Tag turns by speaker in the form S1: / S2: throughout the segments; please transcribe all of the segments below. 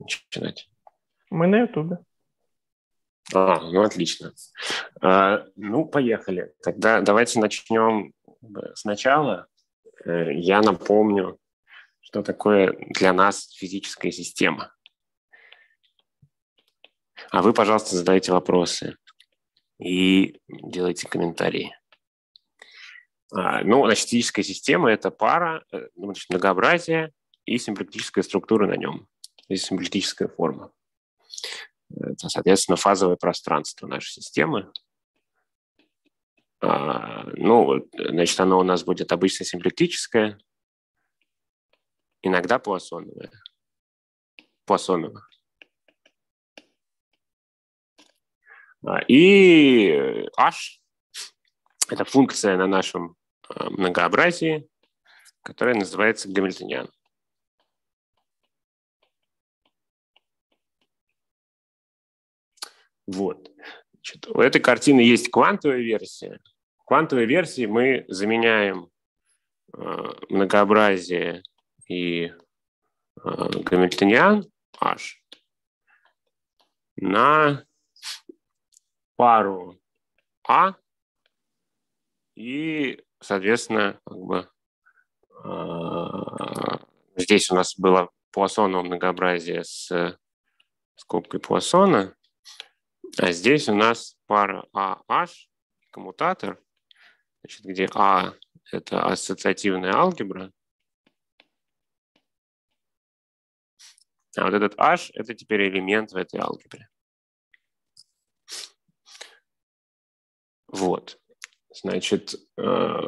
S1: начинать?
S2: Мы на Ютубе.
S1: А, ну отлично. А, ну, поехали. Тогда давайте начнем сначала. Э, я напомню, что такое для нас физическая система. А вы, пожалуйста, задайте вопросы и делайте комментарии. А, ну, значит, физическая система – это пара, э, ну, значит, многообразие и симплектическая структура на нем, есть симплектическая форма. Это, соответственно, фазовое пространство нашей системы. А, ну, значит, оно у нас будет обычно симплектическое, иногда пуассоновое. Пуассоново. А, и h – это функция на нашем а, многообразии, которая называется гамильтониан. Вот. Значит, у этой картины есть квантовая версия. В квантовой версии мы заменяем э, многообразие и э, гамильтониан H на пару А и, соответственно, как бы, э, здесь у нас было Пуассоново многообразие с скобкой Пуассона, а здесь у нас пара AH, коммутатор, значит, где А – это ассоциативная алгебра, а вот этот H – это теперь элемент в этой алгебре. Вот. Значит, э,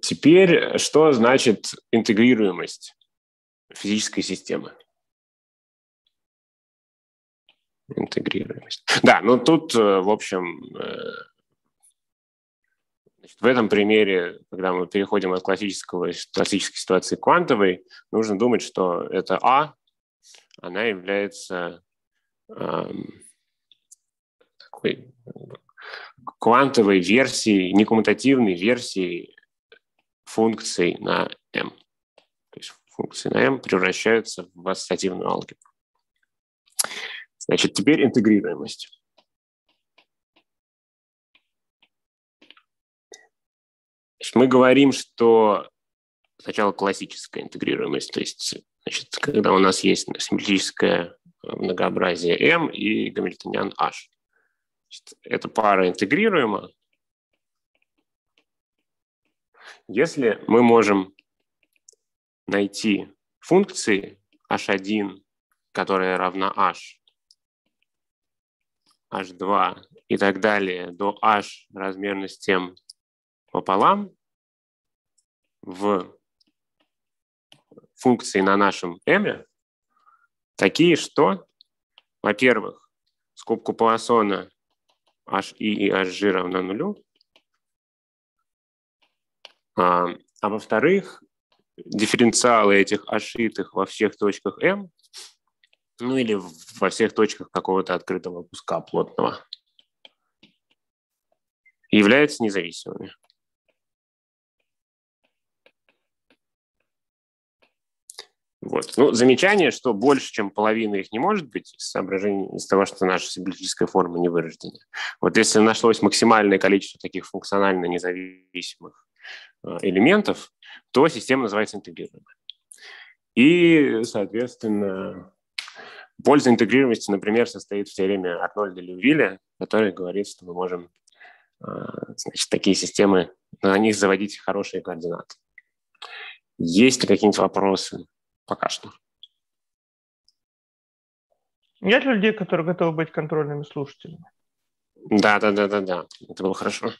S1: теперь что значит интегрируемость физической системы? Интегрируемость. Да, ну тут, э, в общем, э, значит, в этом примере, когда мы переходим от классического, классической ситуации к квантовой, нужно думать, что это А, она является эм, такой квантовой версией, некоммутативной версией функций на m. То есть функции на m превращаются в ассоциативную алгебру. Значит, теперь интегрируемость. мы говорим, что сначала классическая интегрируемость, то есть значит, когда у нас есть симметрическое многообразие M и гамильтониан H. Значит, эта пара интегрируема, если мы можем найти функции h1, которая равна h, h2 и так далее до h размерности m пополам в функции на нашем m такие, что, во-первых, скобку Пуассона hi и hg равна нулю, а, а во-вторых, дифференциалы этих ошитых во всех точках m ну или во всех точках какого-то открытого куска плотного, являются независимыми. Вот. Ну, замечание, что больше, чем половина их не может быть, из соображений из того, что наша симплическая форма не вырождена. Вот если нашлось максимальное количество таких функционально независимых э, элементов, то система называется интегрируемой. И, соответственно, Польза интегрированности, например, состоит в теореме Арнольда Лювиля, который говорит, что мы можем а, значит, такие системы, на них заводить хорошие координаты. Есть ли какие-нибудь вопросы? Пока что.
S2: Нет людей, которые готовы быть контрольными слушателями?
S1: Да, да, да, да, да. Это было хорошо.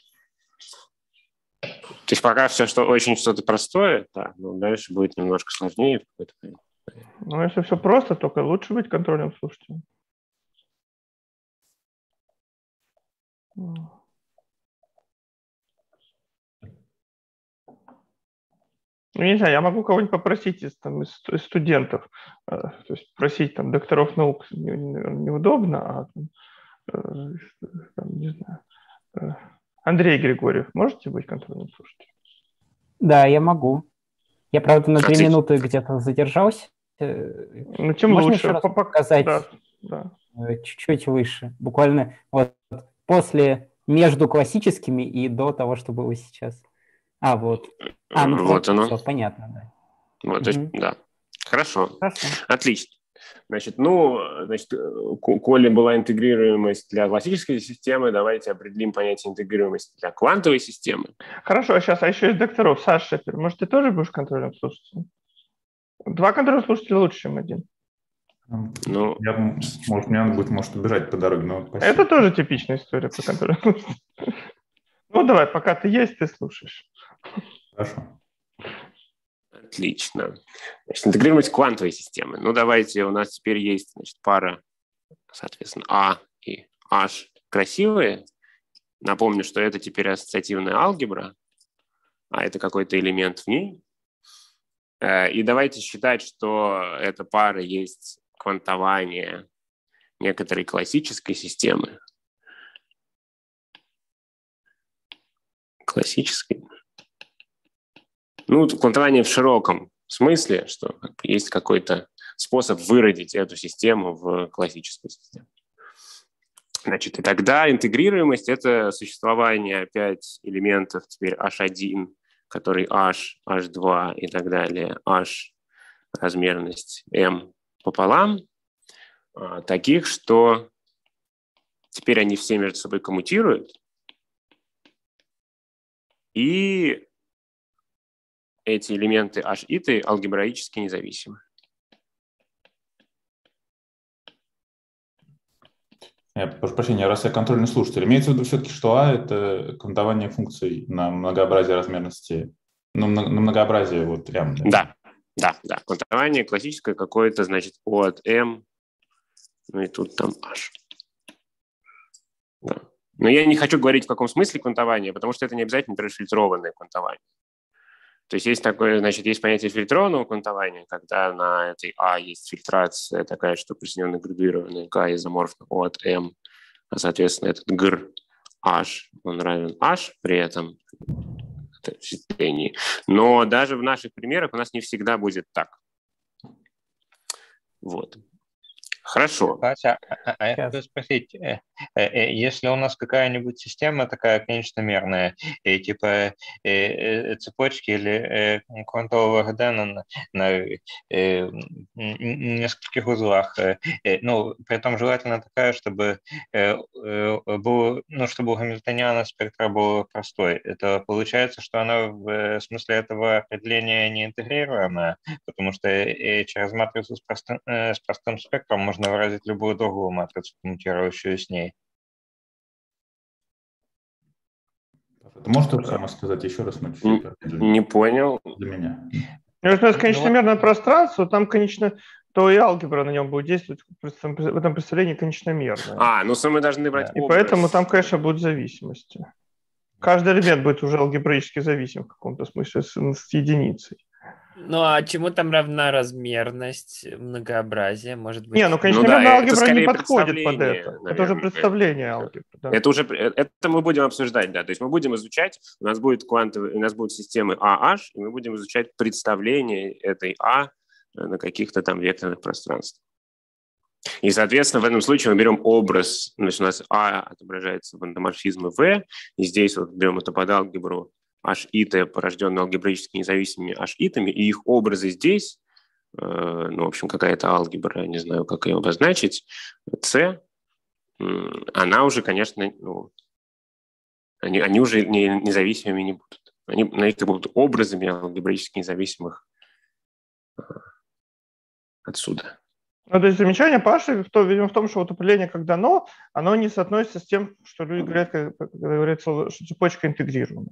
S1: То есть пока все что очень что-то простое, да, но дальше будет немножко сложнее в какой-то момент.
S2: Ну, если все просто, только лучше быть контрольным слушателем. Ну, не знаю, я могу кого-нибудь попросить из, там, из, из студентов. Э, то есть просить там докторов наук неудобно, а э, там, не знаю. Э, Андрей Григорьев, можете быть контрольным слушателем?
S3: Да, я могу. Я, правда, на три минуты где-то задержался.
S2: Ну, тем
S3: Можно
S2: лучше.
S3: еще раз
S2: По-
S3: показать
S2: Да, да.
S3: э, чуть-чуть выше, буквально вот после между классическими и до того, что было сейчас. А, вот. А, ну
S1: вот
S3: всё,
S1: оно.
S3: всё, понятно, да.
S1: Вот, есть,
S3: Мгм.
S1: да. Хорошо.
S3: Хорошо.
S1: Отлично. Значит, ну, значит, э, ко- коли была интегрируемость для классической системы, давайте определим понятие интегрируемости для квантовой системы.
S2: Хорошо, а сейчас, а еще из докторов. Саша Шефер, может, ты тоже будешь контрольным слушателем? Два контрольных слушателя лучше, чем один.
S1: Ну,
S4: Я, может, мне надо будет, может, убежать по дороге, но спасибо.
S2: Это тоже типичная история про контрольных слушателей. Ну, давай, пока ты есть, ты слушаешь.
S4: Хорошо.
S1: отлично. Значит, интегрируемость квантовой системы. Ну, давайте, у нас теперь есть значит, пара, соответственно, А и H красивые. Напомню, что это теперь ассоциативная алгебра, а это какой-то элемент в ней. Э, И давайте считать, что эта пара есть квантование некоторой классической системы. Классической. Ну, квантование в широком смысле, что есть какой-то способ выродить эту систему в классическую систему. Значит, и тогда интегрируемость – это существование опять элементов теперь H1, который H, H2 и так далее, H размерность M пополам, а, таких, что теперь они все между собой коммутируют, и эти элементы H и T алгебраически независимы.
S4: Я прошу прощения, раз я контрольный слушатель, имеется в виду все-таки, что А – это квантование функций на многообразие размерности, ну, на на многообразие вот M.
S1: Да, да, да. Квантование классическое какое-то, значит, от M, ну и тут там H. Да. Но я не хочу говорить, в каком смысле квантование, потому что это не обязательно, фильтрованное квантование. То есть есть такое, значит, есть понятие фильтрованного квантования, когда на этой А есть фильтрация такая, что присоединенная градуированная К изоморфна от М, а, соответственно, этот гр H, он равен H при этом это впечатлении. Но даже в наших примерах у нас не всегда будет так. Вот. Хорошо.
S5: Катя, а, а- а я хотел спросить, э, э, э, если у нас какая-нибудь система такая конечномерная, и типа цепочки или квантового Гордена на, нескольких узлах, ну, при этом желательно такая, чтобы был, ну, чтобы у Гамильтониана спектра был простой. Это получается, что она в смысле этого определения не интегрируемая, потому что через матрицу с простым, с простым спектром можно выразить любую другую матрицу, коммутирующую с ней.
S4: Ты можешь то же самое сказать еще раз, но же,
S1: Не понял.
S4: для меня.
S2: Ну, у нас
S5: Ну,
S2: конечномерное пространство, там, конечно, то и алгебра на нем будет действовать в этом- представлении конечномерная.
S1: А, ну мы должны брать
S2: И
S1: образ.
S2: поэтому там, конечно, будут зависимости. Каждый элемент будет уже алгебраически зависим в каком-то смысле с, с единицей.
S6: Ну а чему там равна размерность, многообразие, может быть?
S2: Не, ну
S1: да,
S2: конечномерная
S1: это
S2: алгебра не подходит под это. это
S1: наверное.
S2: уже представление алгебры. да.
S1: Это уже э, это мы будем обсуждать, да. То есть мы будем изучать, у нас будет квантовые, у нас будут системы AH, и мы будем изучать представление этой А на каких-то там векторных пространствах. И, соответственно, в этом случае мы берем образ, значит, у нас А отображается в андоморфизме В, и здесь вот берем это под алгебру H и T, порожденные алгебраически независимыми H итами, и их образы здесь, э, ну, в общем, какая-то алгебра, я не знаю, как ее обозначить, C, она уже, конечно, ну, они, они уже не, независимыми не будут. Они, они как будут образами алгебраически независимых э, отсюда.
S2: Ну, то есть замечание Паши, в том, видимо, в том, что вот определение как дано, оно не соотносится с тем, что люди говорят, когда говорят, что цепочка интегрирована.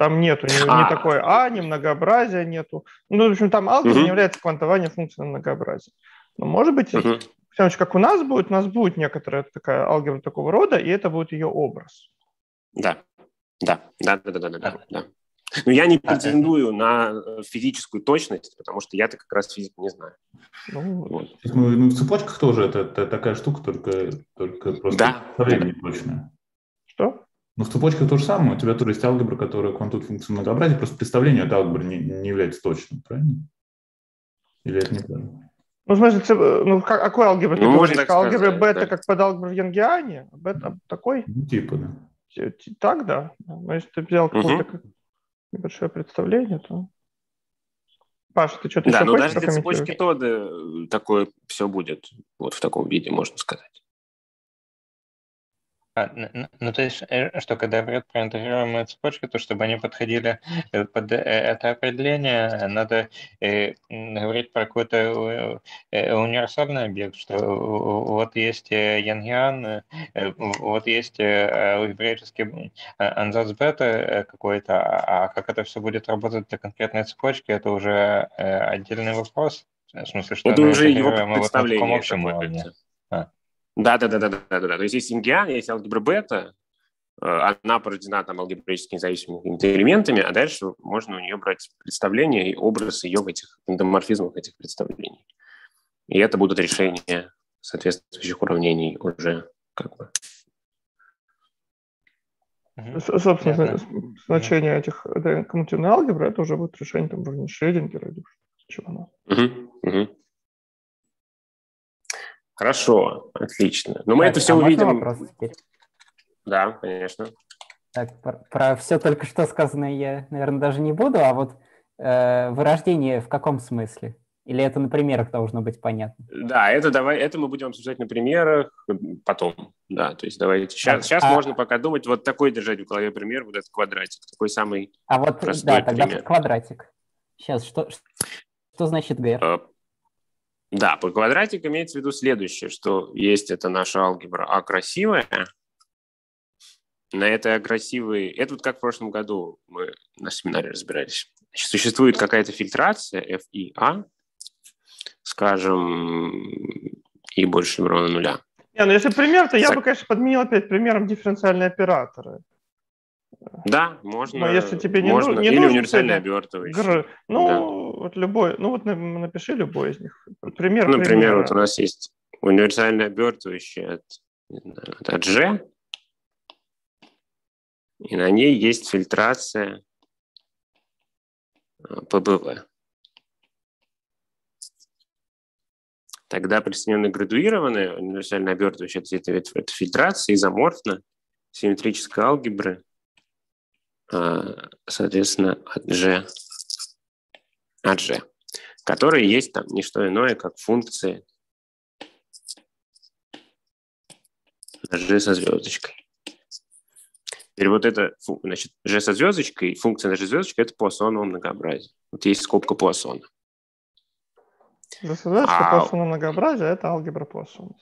S2: Там нету ни, ни
S1: А.
S2: такой А, ни многообразия нету. Ну, в общем, там алгебра
S1: Мгм.
S2: не является квантованием функции на многообразие. Но, может быть,
S1: Мгм.
S2: Всё, как у нас будет, у нас будет некоторая такая алгебра такого рода, и это будет ее образ.
S1: Да, да, да, да, да, да, да, да. Но я не претендую на физическую точность, потому что я-то как раз физику не знаю.
S2: Ну,
S1: Вот.
S4: Мы- ну, в цепочках тоже это, это такая штука, только, только просто
S1: Да.
S4: представление точное.
S2: что?
S4: Но в цепочках то же самое. У тебя тоже есть алгебра, которая квантует функцию многообразия, просто представление этой алгебры не, не является точным, правильно? Или это неправильно?
S2: Ну, смотри, це, ну, как, какой алгебра ты
S1: Ну,
S2: говоришь?
S1: можно так
S2: Алгебра
S1: сказать,
S2: бета,
S1: да.
S2: как под алгеброй в Янгиане? Бета такой?
S4: Ну, типа, да.
S2: Так, да. Ну, если ты взял какое-то как- небольшое представление, то... Паша, ты что-то
S1: Да,
S2: еще
S1: ну
S2: хочешь
S1: даже для цепочки Тоды э, такое все будет вот в таком виде, можно сказать.
S5: А, ну, то есть, э, что когда говорят про интегрируемые цепочки, то чтобы они подходили э, под э, это определение, надо э, говорить про какой-то универсальный объект, что вот есть янгиан, вот есть м, э, ансац бета какой-то, а а как это все будет работать для конкретной цепочки, это уже отдельный вопрос. В смысле, что
S1: Это уже его
S5: интегрируемо вот на таком
S1: представление
S5: общем уровне. А.
S1: Да, да, да, да, да, да, да. То есть есть ингиан, есть алгебра бета, э, она порождена там алгебраически независимыми элементами, а дальше можно у нее брать представление и образ ее в этих эндоморфизмах этих представлений. И это будут решения соответствующих уравнений уже как бы.
S2: Собственно,
S5: Понятно.
S2: зна- значение этих этой коммутативной алгебры, это уже будет решение там уровня Шрёдингера или чего надо.
S1: Мгм, мгм. Хорошо, отлично. Но мы
S3: Так,
S1: это все
S3: а
S1: увидим. Да, конечно.
S3: Так, про, про все только что сказанное я, наверное, даже не буду, а вот э, вырождение в каком смысле? Или это на примерах должно быть понятно?
S1: Да, это давай, это мы будем обсуждать на примерах потом. Да, то есть давайте сейчас,
S3: Так,
S1: сейчас
S3: а-
S1: можно пока думать вот такой держать в голове пример, вот этот квадратик, такой самый.
S3: А вот, да, тогда
S1: пример.
S3: квадратик. Сейчас, что, что значит GR?
S1: Да, по квадратик имеется в виду следующее, что есть это наша алгебра А красивая. На этой А красивой, это вот как в прошлом году мы на семинаре разбирались. Значит, существует какая-то фильтрация F и A, скажем, и больше равно нуля.
S2: Не, ну если пример, то я
S1: Зак-
S2: бы, конечно, подменил опять примером дифференциальные операторы.
S1: Да, можно.
S2: Но если тебе не
S1: можно,
S2: ну- не
S1: или
S2: нужен
S1: универсальный обертывающий.
S2: Гр- Ну,
S1: Да.
S2: вот любой, ну вот на- напиши любой из них. Пример
S1: Ну, Например,
S2: примера.
S1: вот у нас есть универсальный обертывающий от, знаю, от- G, и на ней есть фильтрация э, ПБВ. Тогда присоединенные градуированные универсально обертывающие это, это, это фильтрация изоморфна симметрической алгебры, соответственно, от G, от G, которые есть там не что иное, как функции G со звездочкой. Теперь вот это, значит, G со звездочкой, функция на G звездочкой – это Пуассоново многообразие. Вот есть скобка Пуассона.
S2: Засказать, что
S1: А-
S2: Поссона многообразие – это алгебра Поссона.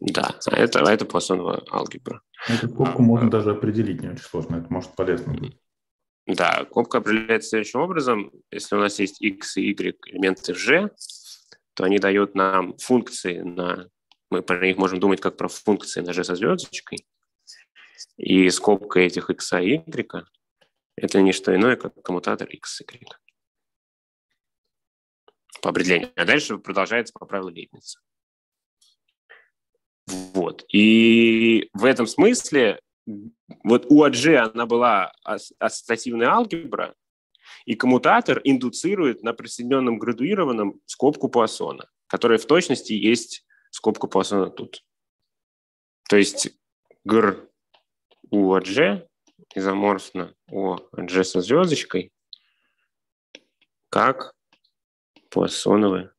S1: Да, а это, а это Пуассонова алгебра.
S4: Эту скобку можно даже определить не очень сложно. Это может полезно быть.
S1: Да, скобка определяется следующим образом. Если у нас есть x и y элементы G, то они дают нам функции на... Мы про них можем думать как про функции на G со звездочкой. И скобка этих x и y – это не что иное, как коммутатор x, y. По определению. А дальше продолжается по правилу Лейбница. Вот. И в этом смысле вот у AG она была ас- ассоциативная алгебра, и коммутатор индуцирует на присоединенном градуированном скобку Пуассона, которая в точности есть скобка Пуассона тут. То есть гр у AG изоморфно у AG со звездочкой, как Пуассоновые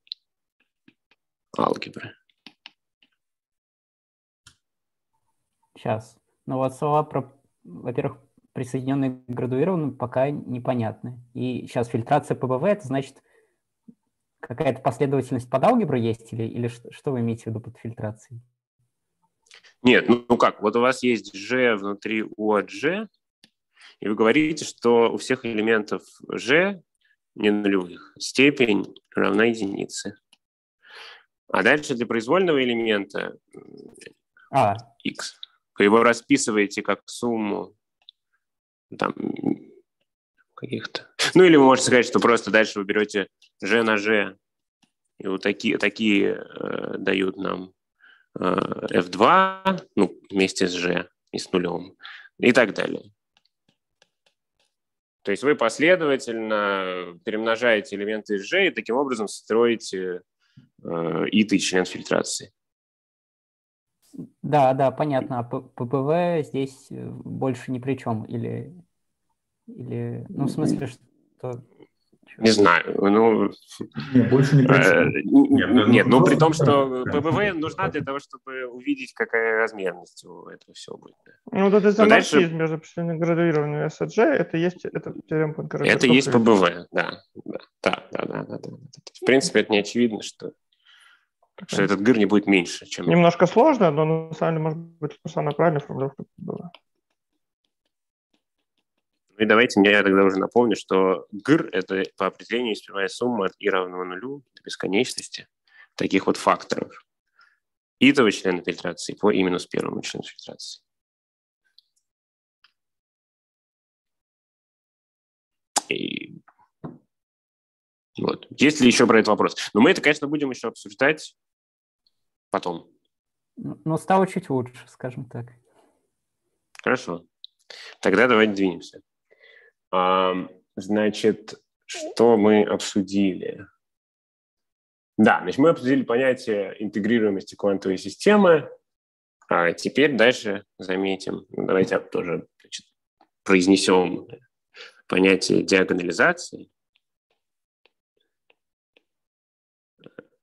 S1: алгебры.
S3: Сейчас. Ну вот слова про, во-первых, присоединенные к градуированным пока непонятны. И сейчас фильтрация ПБВ, это значит какая-то последовательность под алгебру есть или, или что, что вы имеете в виду под фильтрацией?
S1: Нет, ну, как, вот у вас есть G внутри U от G, и вы говорите, что у всех элементов G не нулевых степень равна единице. А дальше для произвольного элемента
S3: А,
S1: x вы его расписываете как сумму там каких-то... Ну или вы можете сказать, что просто дальше вы берете G на G, и вот такие, такие э, дают нам э, F2, ну, вместе с G и с нулем, и так далее. То есть вы последовательно перемножаете элементы G и таким образом строите э, итый член фильтрации.
S3: Да, да, понятно. А ППВ здесь э, больше ни при чем? Или, или ну, в смысле, что
S1: не знаю, ну...
S4: Нет, больше не
S1: э, Нет, нет ну при том, что ПВВ нужна для того, чтобы увидеть, какая размерность у этого всего будет.
S2: Ну, вот этот изоморфизм между градуированием и SAG, это есть это теорема
S1: Панкратова. Это есть ПБВ, да, да, да, да, да. В принципе, это не очевидно, что что этот гыр не будет меньше, чем...
S2: Немножко сложно, но на самом деле может быть самая правильная формулировка была.
S1: Ну и давайте я тогда уже напомню, что ГР – это по определению спивая сумма от и равного нулю до бесконечности таких вот факторов. И этого члена фильтрации по и минус первому члену фильтрации. Вот. Есть ли еще про этот вопрос? Но мы это, конечно, будем еще обсуждать потом.
S3: Ну, стало чуть лучше, скажем так.
S1: Хорошо. Тогда давайте двинемся. Значит, что мы обсудили? Да, значит, мы обсудили понятие интегрируемости квантовой системы. А теперь дальше заметим, ну, давайте тоже значит, произнесем понятие диагонализации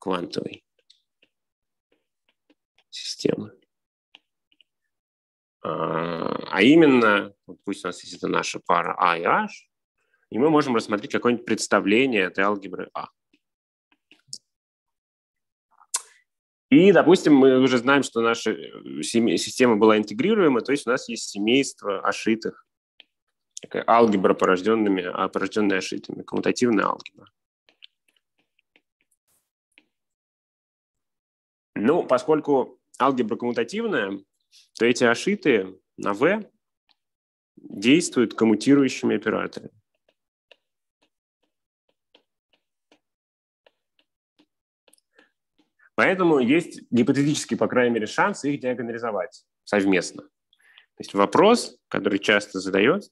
S1: квантовой системы. А, а именно, пусть у нас есть это наша пара А и H, и мы можем рассмотреть какое-нибудь представление этой алгебры А. И, допустим, мы уже знаем, что наша э, система была интегрируема, то есть у нас есть семейство ошитых, такая алгебра, порожденными, а порожденная ошитыми, коммутативная алгебра. Ну, поскольку алгебра коммутативная, то эти ашиты на V действуют коммутирующими операторами. Поэтому есть гипотетический, по крайней мере, шанс их диагонализовать совместно. То есть вопрос, который часто задает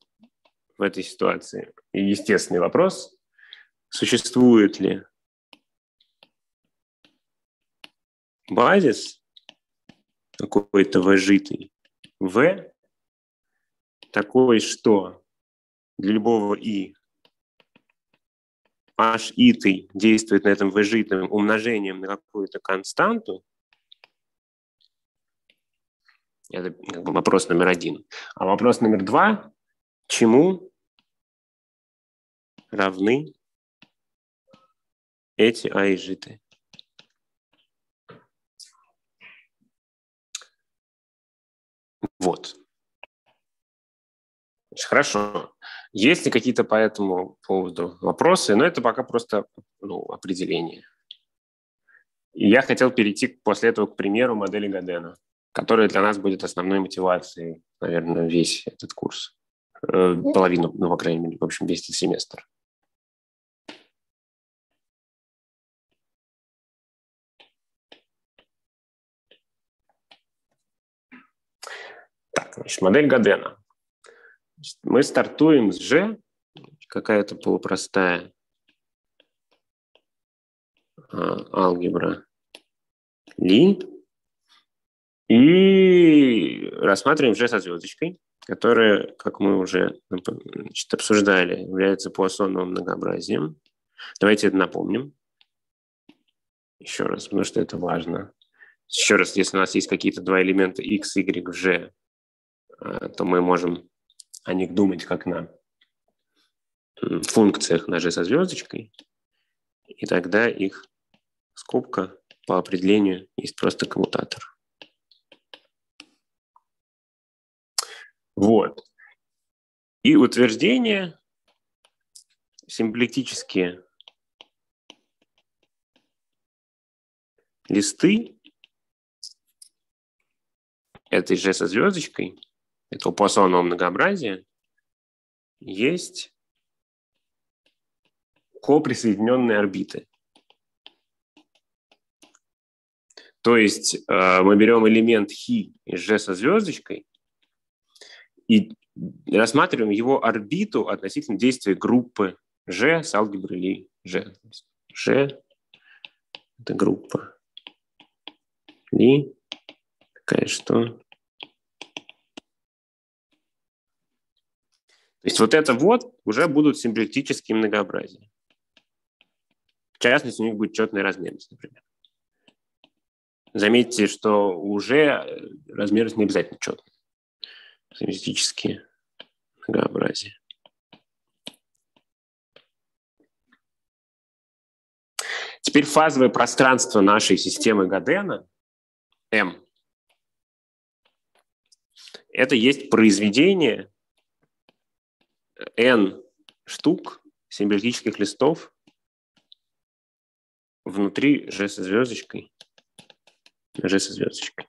S1: в этой ситуации, и естественный вопрос, существует ли базис какой-то вожитый В такой, что для любого И h итый действует на этом выжитым умножением на какую-то константу, это как бы вопрос номер один. А вопрос номер два, чему равны эти а и житы? Вот. Хорошо. Есть ли какие-то по этому поводу вопросы? Но это пока просто ну, определение. И я хотел перейти после этого к примеру модели Гадена, которая для нас будет основной мотивацией, наверное, весь этот курс. Э, половину, ну, по крайней мере, в общем, весь этот семестр. Значит, модель Гадена. Мы стартуем с G, какая-то полупростая а, алгебра Ли, и рассматриваем G со звездочкой, которая, как мы уже значит, обсуждали, является пуассоновым многообразием. Давайте это напомним еще раз, потому что это важно. Еще раз, если у нас есть какие-то два элемента x, y в G, то мы можем о них думать как на функциях g со звездочкой, и тогда их скобка по определению есть просто коммутатор. Вот. И утверждение симплектические листы этой же со звездочкой этого Пуассонного многообразия есть коприсоединенные орбиты. То есть э, мы берем элемент хи из G со звездочкой и рассматриваем его орбиту относительно действия группы G с алгеброй Ли G. G Это группа. Ли. Такая что? То есть вот это вот уже будут симплектические многообразия. В частности, у них будет четная размерность, например. Заметьте, что уже размерность не обязательно четная. Симплектические многообразия. Теперь фазовое пространство нашей системы Гадена, M, это есть произведение n штук символических листов внутри G со звездочкой, G со звездочкой.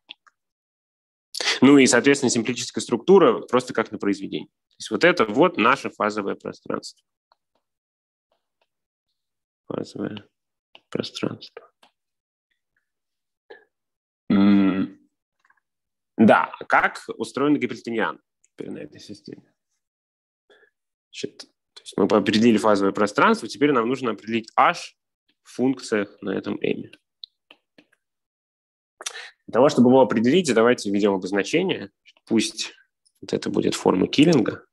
S1: Ну и, соответственно, симплическая структура просто как на произведении. То есть вот это вот наше фазовое пространство. Фазовое пространство. Да, как устроен гипертониан на этой системе? Значит, то есть мы определили фазовое пространство, теперь нам нужно определить h в функциях на этом m. Для того, чтобы его определить, давайте введем обозначение. Пусть вот это будет форма киллинга.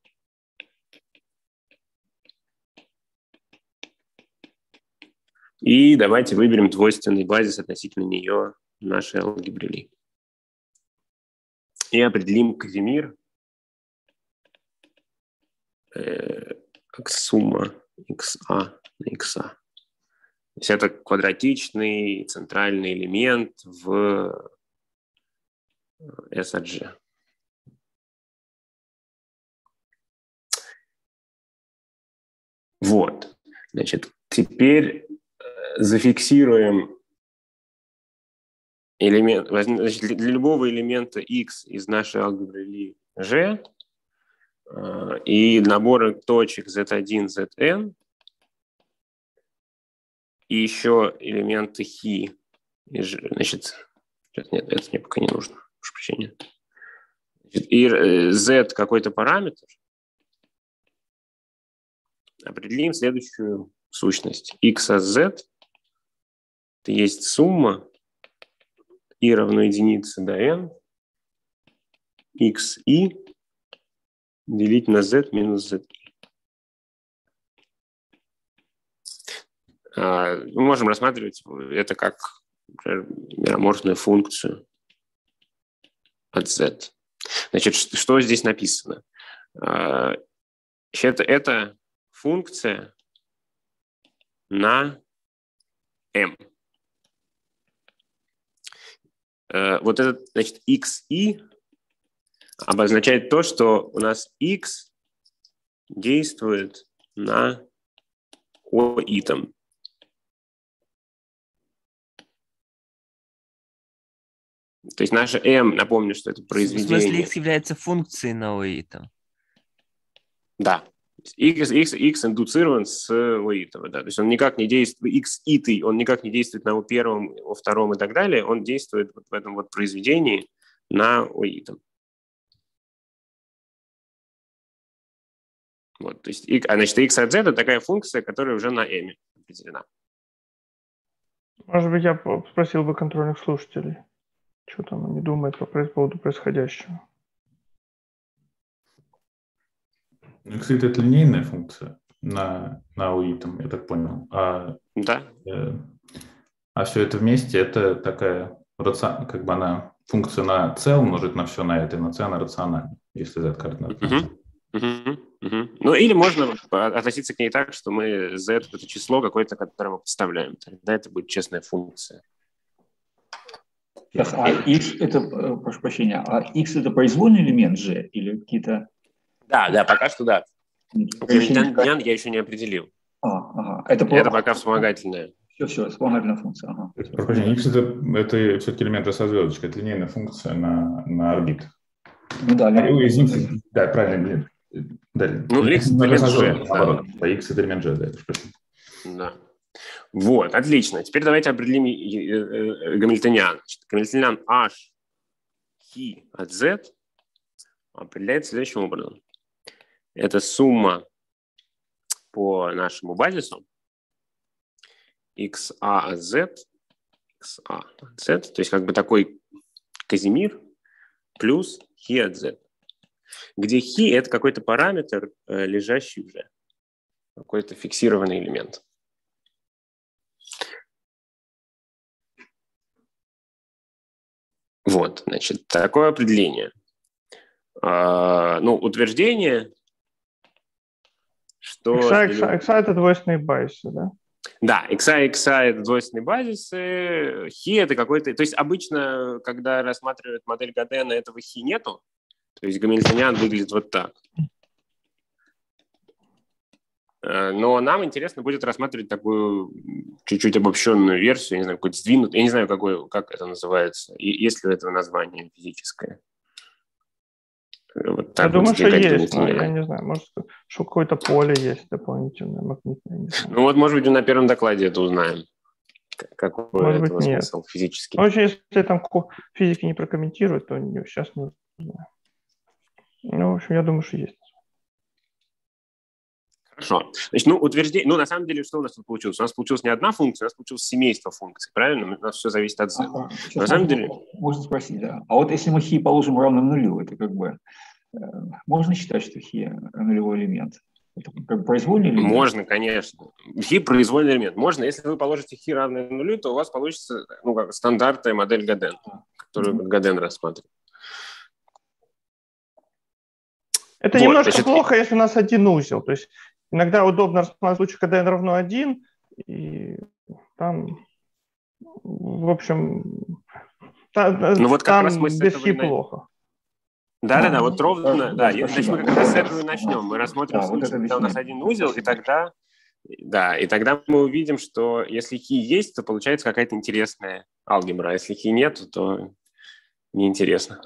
S1: И давайте выберем двойственный базис относительно нее нашей алгебры И определим Казимир э, как сумма xa на xa. То есть это квадратичный центральный элемент в SAG. Вот. Значит, теперь э, зафиксируем элемент, значит, для любого элемента x из нашей алгебры G э, и набора точек z1, zn и еще элементы хи. Значит, нет, это мне пока не нужно. Прошу прощения. И э, z какой-то параметр. Определим следующую сущность. x от z это есть сумма и равно единице до n x и делить на z минус z. А, мы можем рассматривать это как например, мероморфную функцию от z. Значит, что здесь написано? А, это, это функция на m. Э, вот этот, значит, xi обозначает то, что у нас x действует на там. То есть наша m, напомню, что это произведение.
S6: В смысле, x является функцией на там?
S1: Да. X, X, X индуцирован с лоитова, да, то есть он никак не действует, X итый, он никак не действует на первом, во втором и так далее, он действует вот в этом вот произведении на лоитом. Вот, то есть, а значит, x от z это такая функция, которая уже на m определена.
S2: Может быть, я спросил бы контрольных слушателей, что там они думают по поводу происходящего.
S4: Ну, кстати, это линейная функция на, на UI, там, я так понял. А,
S1: да.
S4: Э, а все это вместе, это такая, как бы она, функция на c умножить на все на это, и на c она рациональна, если z координат.
S1: Ну, или можно относиться к ней так, что мы z – это число какое-то, которое мы подставляем. Тогда это будет честная функция.
S7: Сейчас, а x это, э, прошу прощения, а x это произвольный элемент же или какие-то
S1: да, да, пока что да. Днян я еще не определил.
S7: А, ага. Это,
S1: это пока вспомогательная.
S7: Все, все, вспомогательная функция. Ага.
S4: X это, это все-таки элементы со звездочкой, это линейная функция на, на орбит.
S7: Ну да,
S4: линейная. Да, правильно. Да,
S1: ну, X элемент G.
S4: Да. По X это элемент G, да, это
S1: Да. Вот, отлично. Теперь давайте определим э, э, гамильтониан. Гамильтониан H хи от Z определяется следующим образом это сумма по нашему базису xa от z xa от z, то есть как бы такой Казимир плюс хи от z, где хи – это какой-то параметр, э, лежащий уже, какой-то фиксированный элемент. Вот, значит, такое определение. А, ну, утверждение, что...
S2: XA, XA, XA это двойственные базисы, да?
S1: Да, XA, XA это двойственные базисы, хи это какой-то... То есть обычно, когда рассматривают модель Гадена, этого хи нету, то есть гамильтониан выглядит вот так. Э, но нам интересно будет рассматривать такую чуть-чуть обобщенную версию, я не знаю, какой-то сдвинутый, я не знаю, какой, как это называется, и есть ли у этого название физическое.
S2: Вот я думаю, что есть, но я не знаю, может, что какое-то поле есть дополнительное, магнитное.
S1: Ну вот, может быть, на первом докладе это узнаем. Какой
S2: может быть, нет. смысл физический. Ну, если там физики не прокомментируют, то сейчас не узнаю. Ну, в общем, я думаю, что есть.
S1: Хорошо. Значит, ну, утверждение, ну, на самом деле, что у нас тут получилось? У нас получилось не одна функция, у нас получилось семейство функций, правильно? У нас все зависит от z. Ага.
S7: на самом деле... Можно спросить, да. А вот если мы хи положим равно нулю, это как бы... Э, можно считать, что хи нулевой элемент? Это как произвольный элемент?
S1: Можно, конечно. Хи произвольный элемент. Можно, если вы положите хи равное нулю, то у вас получится ну, как стандартная модель Гаден, которую mm-hmm. Гаден рассматривает.
S2: Это вот, немножко значит... плохо, если у нас один узел. То есть Иногда удобно рассматривать случай, когда n равно 1, и там, в общем, там, ну, вот как там раз мы без хи плохо.
S1: Да, да, да, вот ровно, да, значит, мы как раз с этого и начнем. Мы рассмотрим да, случай, вот когда у нас один узел, и тогда, да, и тогда мы увидим, что если хи есть, то получается какая-то интересная алгебра, а если хи нет, то неинтересно.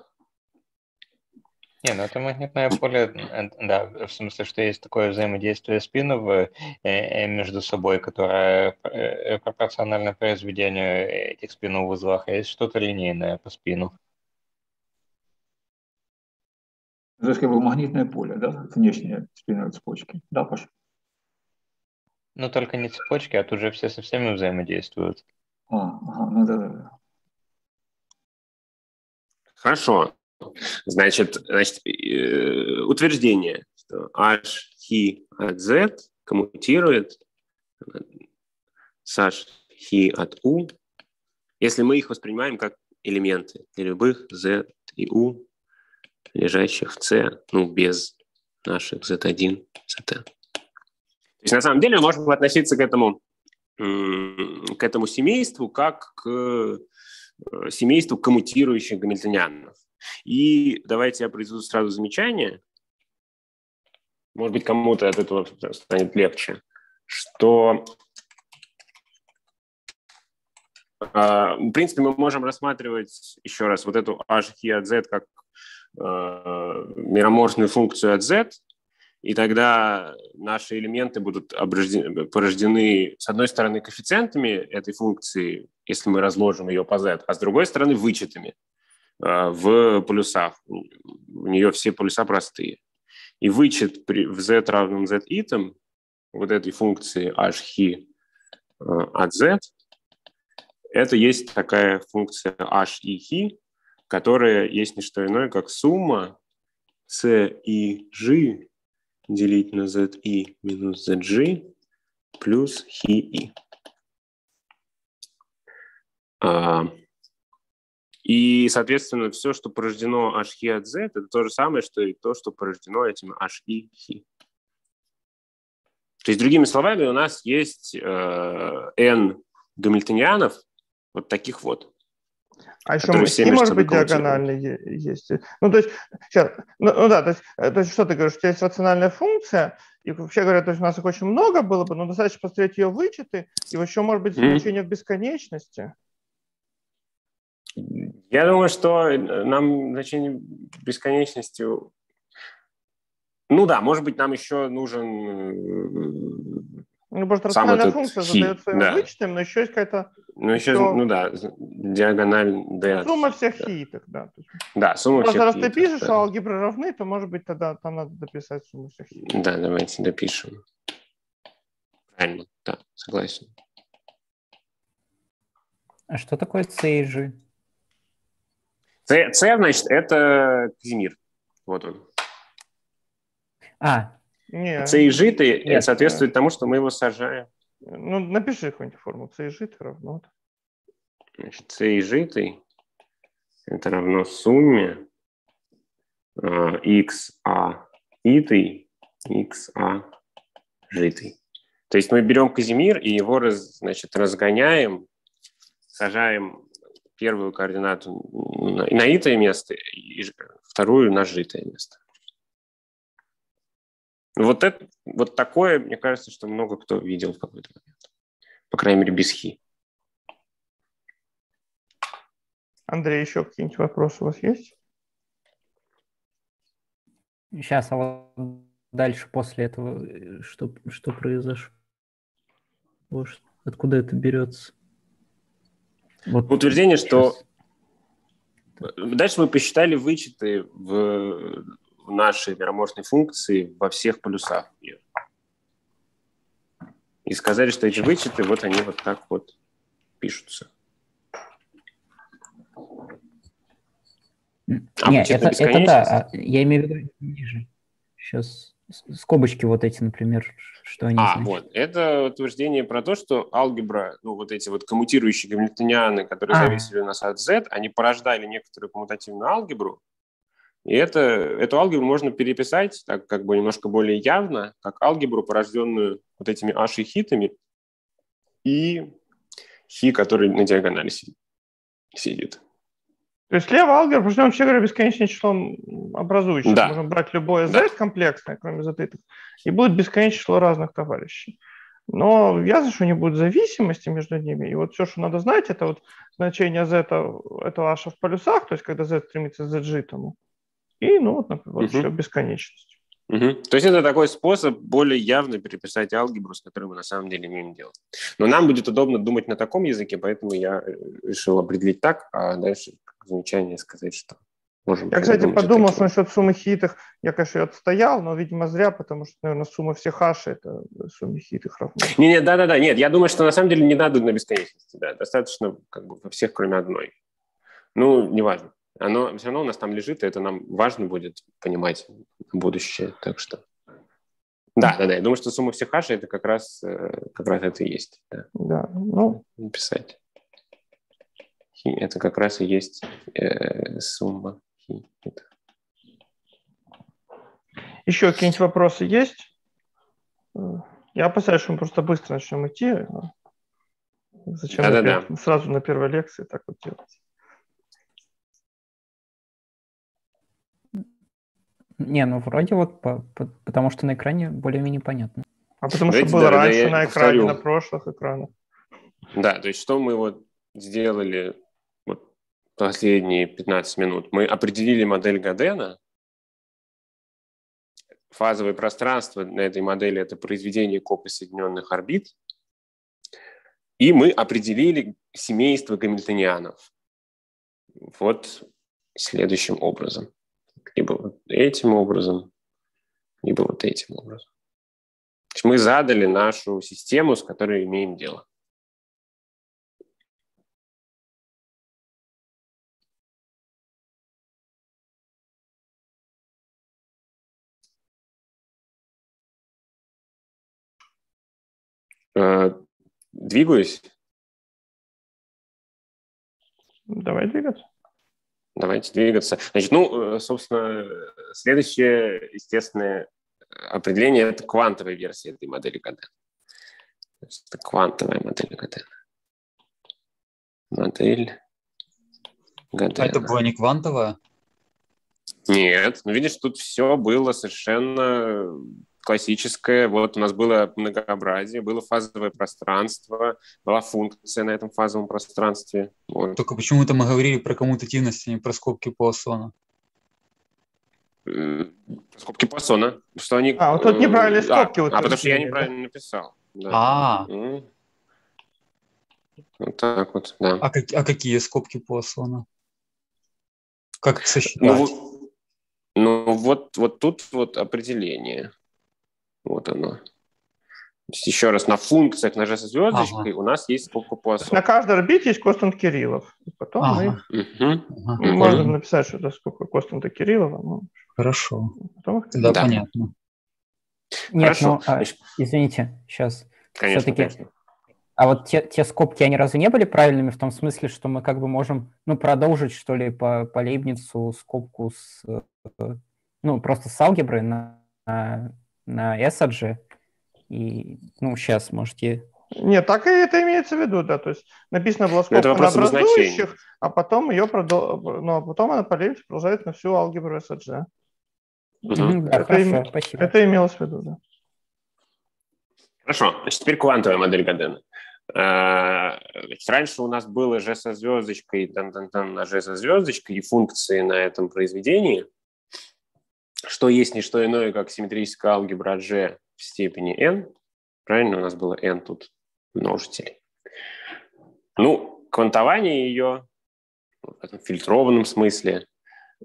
S5: Не, ну это магнитное поле, э, да, в смысле, что есть такое взаимодействие спинов э, э, между собой, которое пропорционально произведению этих спинов в узлах, а есть что-то линейное по спину.
S7: То есть как бы магнитное поле, да, внешнее спинной цепочки. Да, Паша?
S5: Ну, только не цепочки, а тут же все со всеми взаимодействуют.
S7: А, ага, ну да, да, да.
S1: Хорошо. Значит, значит э, утверждение, что h хи от z коммутирует с h хи от u, если мы их воспринимаем как элементы для любых z и u, лежащих в c, ну, без наших z1, zt. То есть, на самом деле, мы можем относиться к этому, к этому семейству как к э, семейству коммутирующих гамильтонианов. И давайте я произведу сразу замечание, может быть, кому-то от этого станет легче, что а, в принципе, мы можем рассматривать еще раз вот эту h хи от z как э, мироморфную функцию от z, и тогда наши элементы будут оброждены, порождены, с одной стороны, коэффициентами этой функции, если мы разложим ее по z, а с другой стороны, вычетами. А, в полюсах. У нее все полюса простые. И вычет при, в z равном z итом вот этой функции h хи а, от z, это есть такая функция h и хи, которая есть не что иное, как сумма c и g делить на z и минус zg плюс хи и. И, соответственно, все, что порождено h от z, это то же самое, что и то, что порождено этим h и хи. То есть, другими словами, у нас есть э, n гамильтонианов, вот таких вот.
S2: А еще хи, может быть, диагональный есть. Ну, то есть, сейчас, ну, ну да, то есть, э, то есть, что ты говоришь, у тебя есть рациональная функция, и вообще говоря, то есть у нас их очень много было бы, но достаточно посмотреть ее вычеты, и еще, может быть, значение mm-hmm. в бесконечности.
S1: Я думаю, что э, нам значение бесконечности... Ну да, может быть, нам еще нужен...
S2: Э, ну, просто рациональная функция хи, задает своим да. вычетом, но еще есть какая-то...
S1: Ну, еще, все... ну да, диагональ
S2: d. Сумма всех да. хиток, да.
S1: Да, сумма
S2: просто
S1: всех
S2: раз хиток, ты пишешь, да. что алгебры равны, то, может быть, тогда там надо дописать сумму всех хиток.
S1: Да, давайте допишем. Правильно, да, согласен.
S3: А что такое C и G?
S1: C, C, значит, это Казимир. Вот он.
S3: А,
S2: Не,
S1: C и это
S3: Нет,
S1: соответствует тому, что мы его сажаем.
S2: ну напиши какую-нибудь форму. C и G равно.
S1: Значит, C и G это равно сумме э, x a итый x a житый. То есть мы берем Казимир и его раз, значит, разгоняем, сажаем первую координату на, на итое место и вторую на житое место. Вот, это, вот такое, мне кажется, что много кто видел в какой-то момент. По крайней мере, без хи.
S2: Андрей, еще какие-нибудь вопросы у вас есть?
S3: сейчас, а вот дальше после этого э, что, что произошло? Откуда это берется? Вот
S1: Утверждение, что. Дальше мы посчитали вычеты в нашей вероморфной функции во всех полюсах. её. И сказали, что эти вычеты, вот они вот так вот пишутся. А
S3: Нет, это, это да, а я имею в виду ниже. Сейчас скобочки вот эти, например, что они
S1: А,
S3: значат.
S1: вот. Это утверждение про то, что алгебра, ну, вот эти вот коммутирующие гамильтонианы, которые
S3: А.
S1: зависели у нас от z, они порождали некоторую коммутативную алгебру. И это, эту алгебру можно переписать так как бы немножко более явно, как алгебру, порожденную вот этими h и хитами, и хи, который на диагонали си- сидит.
S2: То есть слева алгебра, потому что вообще говоря, бесконечным числом образующим.
S1: Да.
S2: Можем брать любое z
S1: Да.
S2: комплексное, кроме затытых, и будет бесконечное число разных товарищей. Но ясно, что не будет зависимости между ними. И вот все, что надо знать, это вот значение z этого h в полюсах, то есть когда z стремится к zg тому. И, ну, вот, например,
S1: Мгм.
S2: еще бесконечность.
S1: Мгм. То есть это такой способ более явно переписать алгебру, с которой мы на самом деле имеем дело. Но нам будет удобно думать на таком языке, поэтому я э, решил определить так, а дальше замечание сказать, что можем...
S2: Я, кстати, подумал,
S1: такие
S2: что насчет суммы хитых я, конечно, ее отстоял, но, видимо, зря, потому что, наверное, сумма всех h это сумме хитых равна.
S1: Не, не, да, да, да, нет, я думаю, что на самом деле не надо на бесконечности, да, достаточно как бы во всех, кроме одной. Ну, неважно. Оно все равно у нас там лежит, и это нам важно будет понимать будущее, так что... Да, да, да, я думаю, что сумма всех h это как раз, э, как раз это и есть, да,
S2: Да, ну,
S1: написать. Хи – это как раз и есть э, сумма хи. Это-
S2: еще какие-нибудь вопросы есть? Я опасаюсь, что мы просто быстро начнем идти. Зачем на
S1: Да-да-да.
S2: пер- сразу на первой лекции так вот делать?
S3: Не, ну вроде вот, по- по- потому что на экране более-менее понятно.
S2: А потому что было
S1: да,
S2: раньше на экране,
S1: повторю.
S2: на прошлых экранах.
S1: Да, то есть что мы вот сделали вот последние 15 минут? Мы определили модель Гадена. Фазовое пространство на этой модели – это произведение копий соединенных орбит. И мы определили семейство гамильтонианов. Вот следующим образом. Либо вот этим образом, либо вот этим образом. То есть мы задали нашу систему, с которой имеем дело. Э, Двигаюсь.
S2: Давай двигаться.
S1: Давайте двигаться. Значит, ну, э, собственно, следующее естественное определение – это квантовая версия этой модели Гадена. Это квантовая модель Гадена. Модель
S8: А
S1: Гадена.
S8: это была не квантовая?
S1: Нет, ну видишь, тут все было совершенно классическое. Вот у нас было многообразие, было фазовое пространство, была функция на этом фазовом пространстве. Вот.
S8: Только почему-то мы говорили про коммутативность, а не про скобки Пуассона.
S1: М, Скобки Пуассона. Что они...
S2: А, вот тут
S1: э,
S2: неправильные
S1: а,
S2: скобки
S1: А, потому что я неправильно написал. Да.
S8: А,
S1: М. Вот так вот, да.
S8: а, как- а какие скобки Пуассона? Как их
S1: Ну,
S8: сосчитать?
S1: вот- ну вот, вот тут вот определение. Вот оно. есть еще раз, на функциях на G со звездочкой
S8: Ага.
S1: у нас есть
S2: есть
S1: Пуассон.
S2: на каждой орбите есть констант Кириллов. И потом мы
S8: Ага,
S1: Мгм.
S8: ага.
S1: Мгм.
S2: можем написать, что это сколько константа Кириллова. Ну,
S8: Хорошо.
S2: потом их
S8: Тогда
S1: Да.
S8: понятно.
S3: Нет,
S1: Хорошо.
S3: ну, а, извините, сейчас.
S1: конечно,
S3: всё-таки-
S1: конечно.
S3: А вот те, те скобки, они разве не были правильными в том смысле, что мы как бы можем, ну, продолжить, что ли, по, по Лейбницу скобку с, э, ну, просто с алгебры на, на, на SAG, и, ну, сейчас можете...
S2: Нет, так и это имеется в виду, да. То есть написано
S1: Ну,
S2: скобка на образующих, а потом ее продол... ну, а потом она Лейбницу продолжает на всю алгебру SAG.
S1: Мгм.
S3: Мгм, да,
S2: Это
S3: хорошо,
S2: име-
S3: спасибо.
S2: Это имелось в виду, да.
S1: Хорошо, значит, теперь квантовая модель Гадена. Э, значит, Раньше у нас было G со звездочкой, тан -тан -тан, на G со звездочкой и функции на этом произведении, что есть не что иное, как симметрическая алгебра G в степени n. Правильно, у нас было n тут множителей. Ну, квантование ее в этом фильтрованном смысле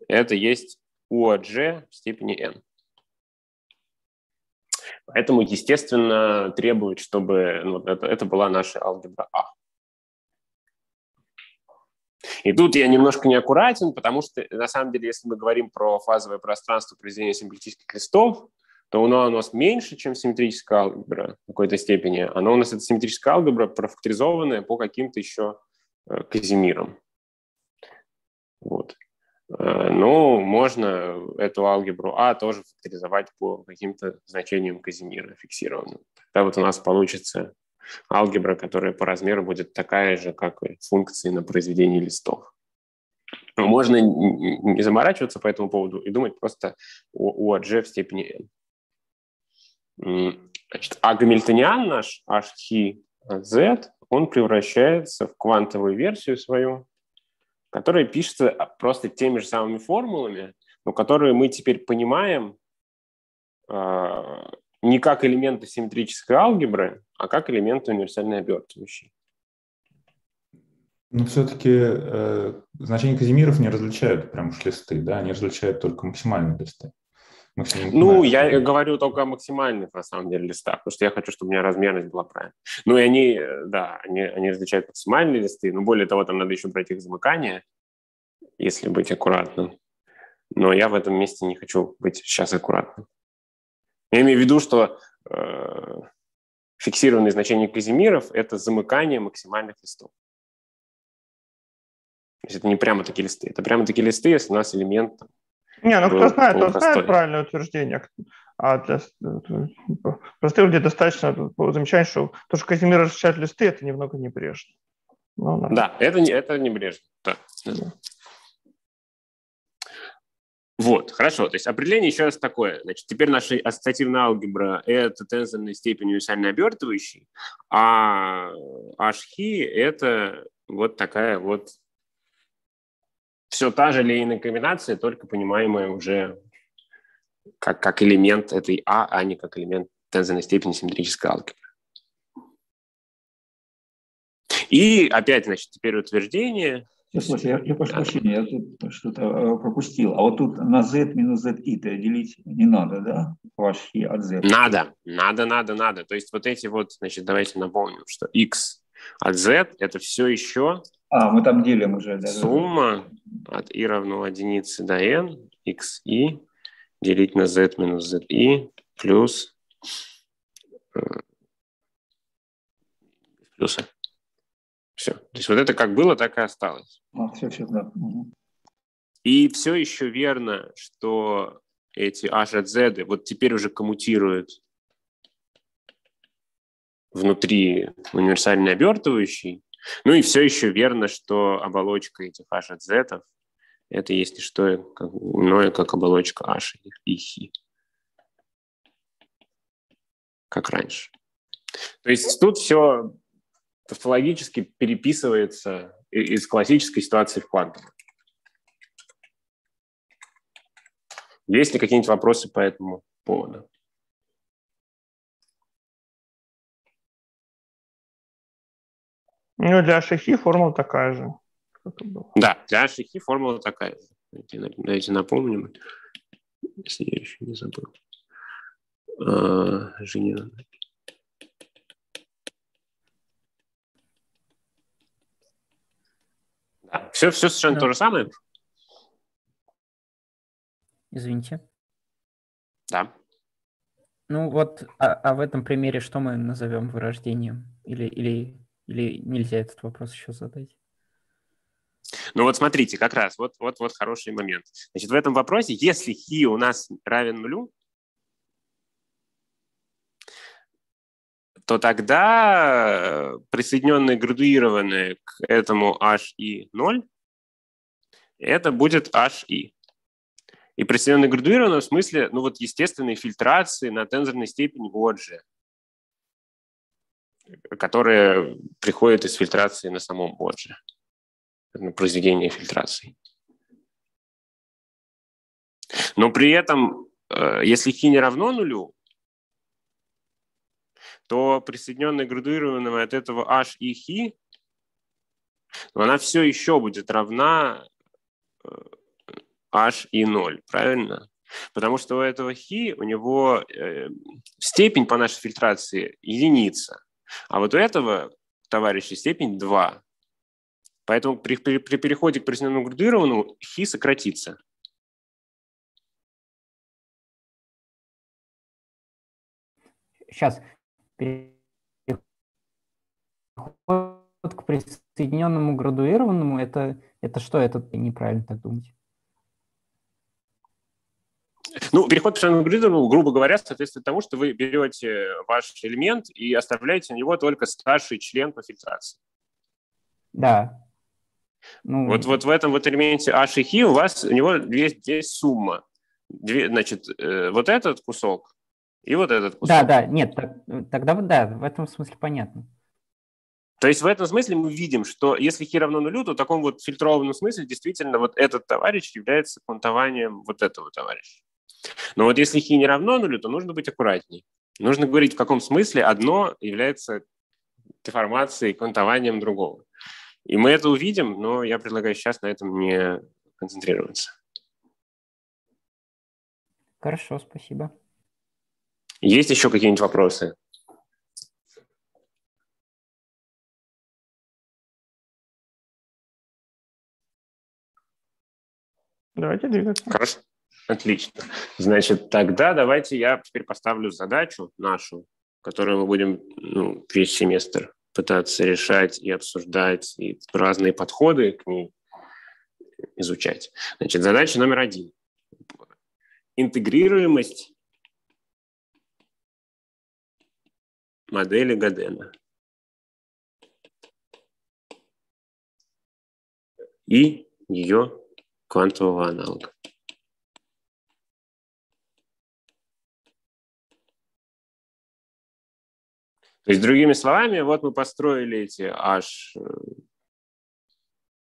S1: это есть U от G в степени n. Поэтому, естественно, требовать, чтобы ну, это, это была наша алгебра А. И тут я немножко неаккуратен, потому что, на самом деле, если мы говорим про фазовое пространство произведения симметрических листов, то оно у нас меньше, чем симметрическая алгебра в какой-то степени. Оно у нас, это симметрическая алгебра, профакторизованная по каким-то еще э, казимирам. Вот. Э, Ну, можно эту алгебру А тоже факторизовать по каким-то значениям Казимира фиксированным. Тогда вот у нас получится алгебра, которая по размеру будет такая же, как и функции на произведении листов. Но Можно не заморачиваться по этому поводу и думать просто о, о G в степени n. Значит, а гамильтониан наш HT от Z, он превращается в квантовую версию свою, которая пишется просто теми же самыми формулами, но которые мы теперь понимаем э, не как элементы симметрической алгебры, а как элементы универсальной обертывающей.
S4: Но все-таки э, значения Казимиров не различают прям уж листы, да, они различают только максимальные листы. Максимум-
S1: Ну,
S4: да.
S1: я говорю только о максимальных, на самом деле, листах, потому что я хочу, чтобы у меня размерность была правильная. Ну, и они, э, да, они, они различают максимальные листы, но более того, там надо еще брать их замыкание, если быть аккуратным. Но я в этом месте не хочу быть сейчас аккуратным. Я имею в виду, что э, фиксированные значения Казимиров – это замыкание максимальных листов. То есть это не прямо такие листы. Это прямо такие листы, если у нас элемент там,
S2: Не, ну кто
S1: был
S2: знает, тот знает правильное утверждение. А для с- простых людей достаточно замечать, что то, что Казимир различает листы, это немного небрежно. Ну.
S1: Да, это, не, это небрежно. Да. да. Вот, хорошо. То есть определение еще раз такое. Значит, теперь наша ассоциативная алгебра – это тензорная степень универсально обертывающей, а HI – это вот такая вот все та же линейная комбинация, только понимаемая уже как, как элемент этой А, а не как элемент тензорной степени симметрической алгебры. И опять, значит, теперь утверждение.
S7: Сейчас, слушай, я, я прошу прощения, я тут что-то э, пропустил. А вот тут на z минус z и делить не надо, да? Ваш и от z.
S1: Надо, надо, надо, надо. То есть вот эти вот, значит, давайте напомним, что x от z – это все еще
S7: А, мы там делим уже. Да, да.
S1: сумма от i равно единице до n, x и делить на z минус z и плюс э, плюс Все. То есть вот это как было, так и осталось.
S7: А, все, все, да.
S1: И все еще верно, что эти h от z вот теперь уже коммутируют внутри универсальной обертывающей. Ну и все еще верно, что оболочка этих h от z это не что как- иное, как оболочка h и хи. Как раньше. То есть тут все тавтологически переписывается из классической ситуации в квантовую. Есть ли какие-нибудь вопросы по этому поводу?
S2: Ну, для шахи формула такая же.
S1: Да, для шихи формула такая. же. Давайте напомним, если я еще не забыл. А, Женя. Все, все совершенно
S3: Да.
S1: то же самое?
S3: Извините.
S1: Да.
S3: Ну вот, а, а в этом примере что мы назовем вырождением? Или, или, или нельзя этот вопрос еще задать?
S1: Ну вот смотрите, как раз, вот, вот, вот хороший момент. Значит, в этом вопросе, если хи у нас равен нулю, то тогда э, присоединенные градуированные к этому h и 0, это будет h и. И присоединенные градуированные в смысле, ну вот естественной фильтрации на тензорной степени же, которая приходит из фильтрации на самом Бодже, на произведение фильтрации. Но при этом, э, если хи не равно нулю, то присоединенная градуированным от этого h и хи, она все еще будет равна э, h и 0, правильно? Потому что у этого хи, у него э, степень по нашей фильтрации единица, а вот у этого товарища степень 2. Поэтому при, при, при переходе к присоединенному градуированному хи сократится.
S3: Сейчас. Переход к присоединенному градуированному, это, это что? Это неправильно так думать.
S1: Ну, переход к присоединенному градуированному, грубо говоря, соответствует тому, что вы берете ваш элемент и оставляете на него только старший член по фильтрации.
S3: Да. Ну,
S1: Вот, вот в этом вот элементе h и хи у вас у него есть, есть сумма. Две, значит, э, вот этот кусок и вот этот кусок.
S3: Да, да, нет, так- тогда да, в этом смысле понятно.
S1: То есть в этом смысле мы видим, что если хи равно нулю, то в таком вот фильтрованном смысле действительно вот этот товарищ является квантованием вот этого товарища. Но вот если хи не равно нулю, то нужно быть аккуратней. Нужно говорить, в каком смысле одно является деформацией, квантованием другого. И мы это увидим, но я предлагаю сейчас на этом не концентрироваться.
S3: Хорошо, спасибо.
S1: Есть еще какие-нибудь вопросы?
S2: Давайте двигаться.
S1: Хорошо. Отлично. Значит, тогда давайте я теперь поставлю задачу нашу, которую мы будем ну, весь семестр пытаться решать и обсуждать, и разные подходы к ней изучать. Значит, задача номер один. Интегрируемость модели Гадена. И ее квантового аналога. То есть, другими словами, вот мы построили эти H, э,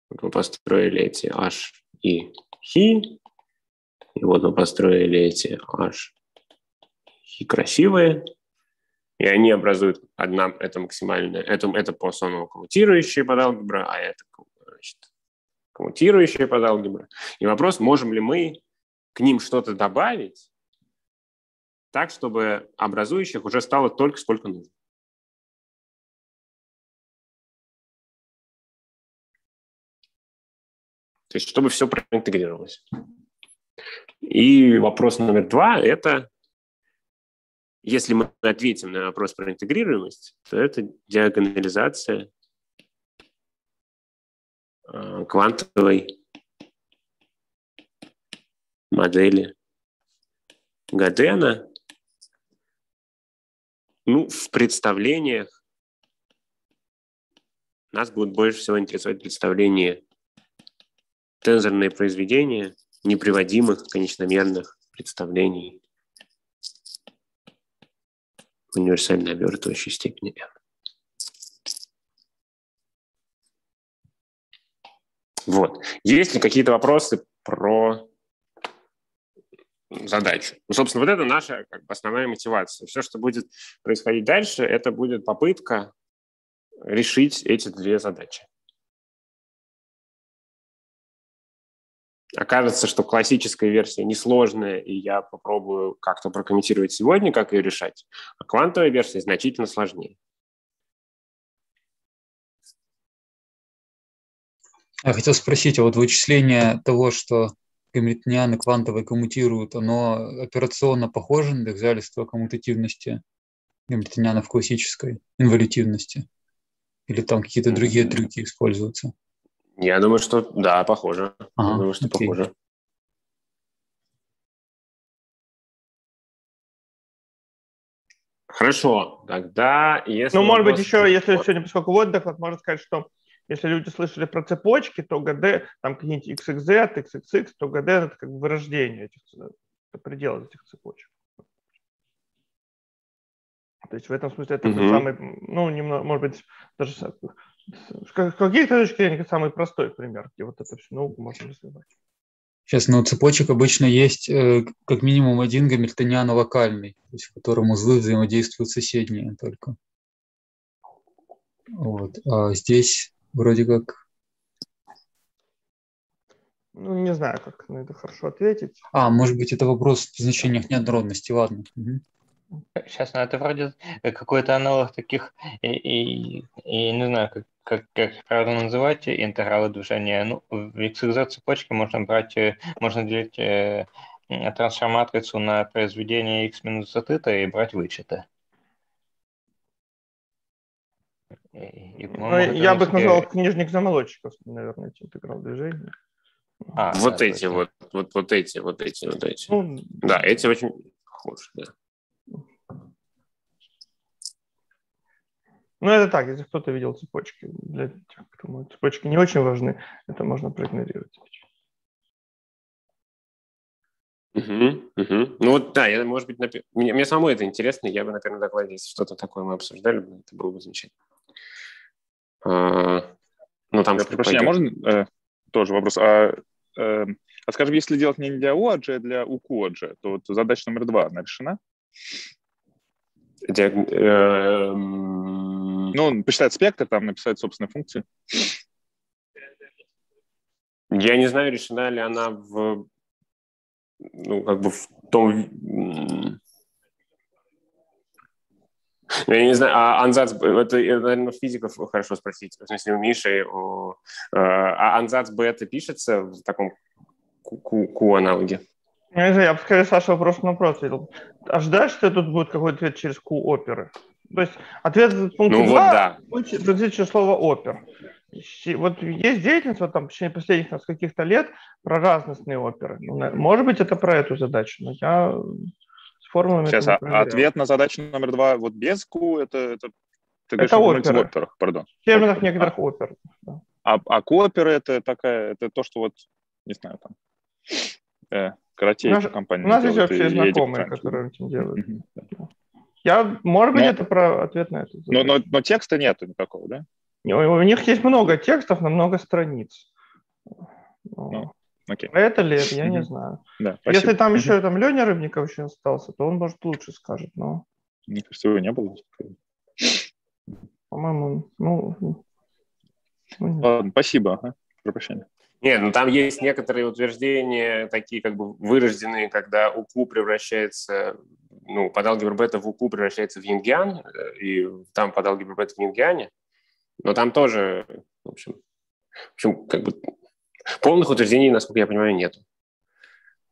S1: вот мы построили эти H и хи, и вот мы построили эти H хи красивые, и они образуют одна, это максимальное, это, это Поиссоново коммутирующие под алгебра, а это значит, коммутирующие под алгебра. И вопрос, можем ли мы к ним что-то добавить так, чтобы образующих уже стало только сколько нужно. То есть, чтобы все проинтегрировалось. И вопрос номер два – это, если мы ответим на вопрос про интегрируемость, то это диагонализация э, квантовой модели Гадена. Ну, в представлениях нас будет больше всего интересовать представление тензорные произведения неприводимых конечномерных представлений в универсальной обертывающей степени n. Вот. Есть ли какие-то вопросы про задачу? Ну, собственно, вот это наша как бы, основная мотивация. Все, что будет происходить дальше, это будет попытка решить эти две задачи. Окажется, что классическая версия несложная, и я попробую как-то прокомментировать сегодня, как ее решать, а квантовая версия значительно сложнее.
S8: Я хотел спросить, а вот вычисление того, что гамильтонианы квантовые коммутируют, оно операционно похоже на доказательство коммутативности гамильтонианов классической инвалютивности? Или там какие-то другие трюки используются?
S1: Я думаю, что да, похоже.
S8: Ага,
S1: Я думаю, что
S8: окей.
S1: похоже. Хорошо, тогда если...
S2: Ну, может быть, еще, если сегодня, поскольку вот доклад, можно сказать, что если люди слышали про цепочки, то ГД, там какие-нибудь XXZ, XXX, то ГД это как бы вырождение этих, ц- это предел этих цепочек. То есть в этом смысле это
S1: Мгм.
S2: самый, ну, немного, может быть, даже с с как- с каких-то точки зрения самый простой пример, где вот эту всю науку можно развивать.
S8: Сейчас, ну, цепочек обычно есть э, как минимум один гамильтониан локальный, то есть в котором узлы взаимодействуют соседние только. Вот. А здесь вроде как...
S2: Ну, не знаю, как на это хорошо ответить.
S8: А, может быть, это вопрос в значениях неоднородности, ладно. Мгм.
S5: Сейчас, ну это вроде э, какой-то аналог таких, и, и, и не знаю, как, как, как их правильно называть, интегралы движения. Ну, в XYZ цепочке можно брать, э, можно делить э, трансформатрицу на произведение x минус зетыта и брать вычеты. И, и,
S2: Ну, я бы их назвал книжник замолодчиков, наверное, эти интеграл движения.
S5: А,
S1: Вот
S5: да,
S1: эти
S5: точно.
S1: вот, вот, вот эти, вот эти, вот эти.
S2: Ну,
S1: Да, эти очень похожи, да.
S2: Ну, это так, если кто-то видел цепочки. Для тех, кому цепочки не очень важны, это можно проигнорировать.
S1: Мгм, мгм. Ну вот да, я, может быть, напи- мне, мне самому это интересно, я бы на первом докладе, если что-то такое мы обсуждали, бы, это было бы замечательно. А, ну, там
S9: прошу прощения, а можно э, тоже вопрос? А, э, а скажем, если делать не для УАДЖ, а для УКУАДЖ, то вот задача номер два, она решена?
S1: Диаг- эм,
S9: Ну, посчитать спектр, там написать собственные функции.
S1: Я не знаю, решена ли она в, ну, как бы в том... ну, Я не знаю, а ансац, это, это, наверное, физиков хорошо спросить, в смысле, у Миши, у, э, а ансац бета пишется в таком Q-аналоге?
S2: Я не знаю, я бы скорее Саша вопрос на вопрос ответил. Ожидаешь, что тут будет какой-то ответ через Q оперы? То есть ответ в пункте
S1: Ну вот
S2: 2
S1: да.
S2: будет происходить через слово опер. Вот есть деятельность вот там в течение последних нас, каких-то лет про разностные оперы. Ну, Может быть, это про эту задачу, но я с формулами
S9: Сейчас, а, ответ на задачу номер два вот без Q, это, это ты говоришь
S2: Это
S9: о
S2: оперы.
S9: мультиоперах, пардон.
S2: В терминах некоторых опер. да.
S9: А, а кооперы это такая, это то, что вот, не знаю, там, э,
S2: нас-
S9: компания
S2: У нас есть общие
S9: едет
S2: знакомые, которые этим делают.
S9: Мгм.
S2: Я, может быть,
S9: Но-
S2: это про ответ на это.
S9: Но, но, но текста нету никакого, да?
S2: У, у них есть много текстов на много страниц. Ну,
S9: Ну, окей.
S2: а это ли это, я не знаю.
S9: Да, спасибо.
S2: Если там еще там Леня Рыбников еще остался, то он, может, лучше скажет. Но,
S9: Мне кажется, его не было.
S2: по-моему, ну... ну, не.
S9: Ладно, спасибо. Ага. Прошу прощения.
S1: Нет, ну там есть некоторые утверждения, такие как бы вырожденные, когда УКУ превращается, ну, под алгебру бета в УКУ превращается в Янгиан, э, и там под алгебру бета в Янгиане, но там тоже, в общем, в общем, как бы полных утверждений, насколько я понимаю, нету.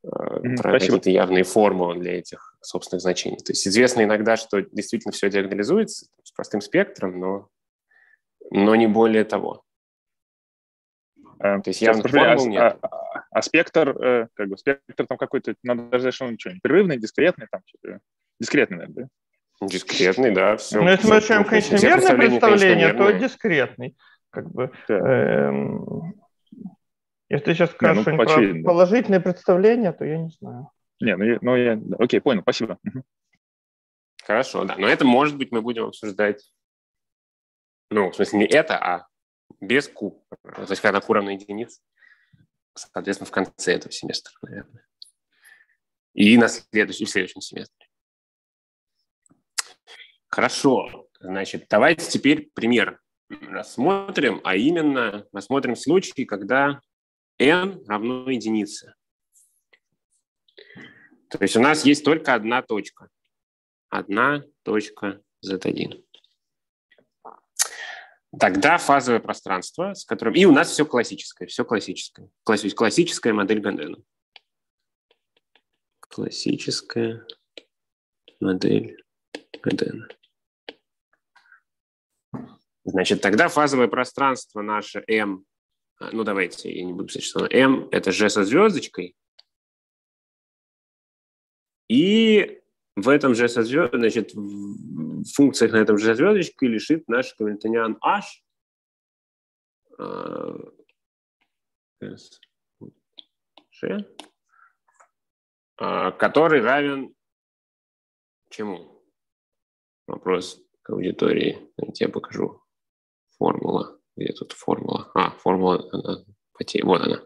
S1: Э,
S9: Мгм,
S1: Про
S9: спасибо.
S1: какие-то явные формулы для этих собственных значений. То есть известно иногда, что действительно все диагонализуется с простым спектром, но, но не более того.
S9: Э,
S1: То есть явных
S9: прощения,
S1: формул
S9: а,
S1: нет.
S9: а- а спектр, э, как бы, спектр там какой-то, надо даже что он что, непрерывный, дискретный, там что-то, дискретный, наверное, да?
S1: Дискретный, да, все.
S2: Но если мы изучаем конечномерное представление, то дискретный. Как бы,
S9: Да.
S2: эм, если ты сейчас
S9: Не,
S2: скажешь
S9: ну,
S2: что-нибудь про
S9: очевидно.
S2: положительные представления, то я не знаю.
S9: Не, ну, я, ну, я, да, окей, понял, спасибо.
S1: Хорошо, да. Но это, может быть, мы будем обсуждать, ну, в смысле, не это, а без Q. То есть, когда Q равно единице, соответственно, в конце этого семестра, наверное. И на следующий, в следующем семестре. Хорошо. Значит, давайте теперь пример рассмотрим, а именно рассмотрим случай, когда n равно единице. То есть у нас есть только одна точка. Одна точка Z1. Тогда фазовое пространство, с которым... И у нас все классическое, все классическое. Класс... Классическая модель Гадена. Классическая модель Гадена. Значит, тогда фазовое пространство наше M, ну давайте, я не буду писать, что M – это G со звездочкой, и в этом же значит, функциях на этом же звездочке лежит наш гамильтониан H, G, который равен чему? Вопрос к аудитории. Я тебе покажу формула. Где тут формула? А, формула, она, вот она.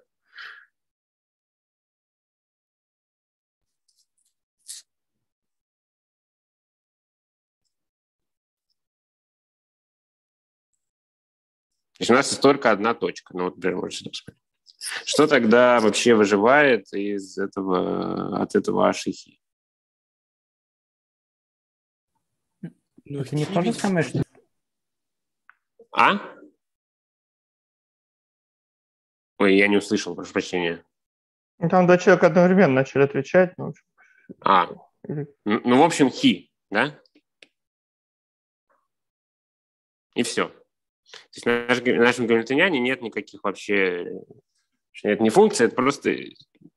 S1: Есть у нас есть только одна точка. Ну, вот, например. Что тогда вообще выживает из этого, от этого ашихи?
S3: Ну, это не то же самое, что...
S1: А? Ой, я не услышал, прошу прощения.
S2: Ну, там два человека одновременно начали отвечать. Ну,
S1: а, ну, ну, в общем, хи, да? И все. То есть в нашем гамильтониане нет никаких вообще... Это не функция, это просто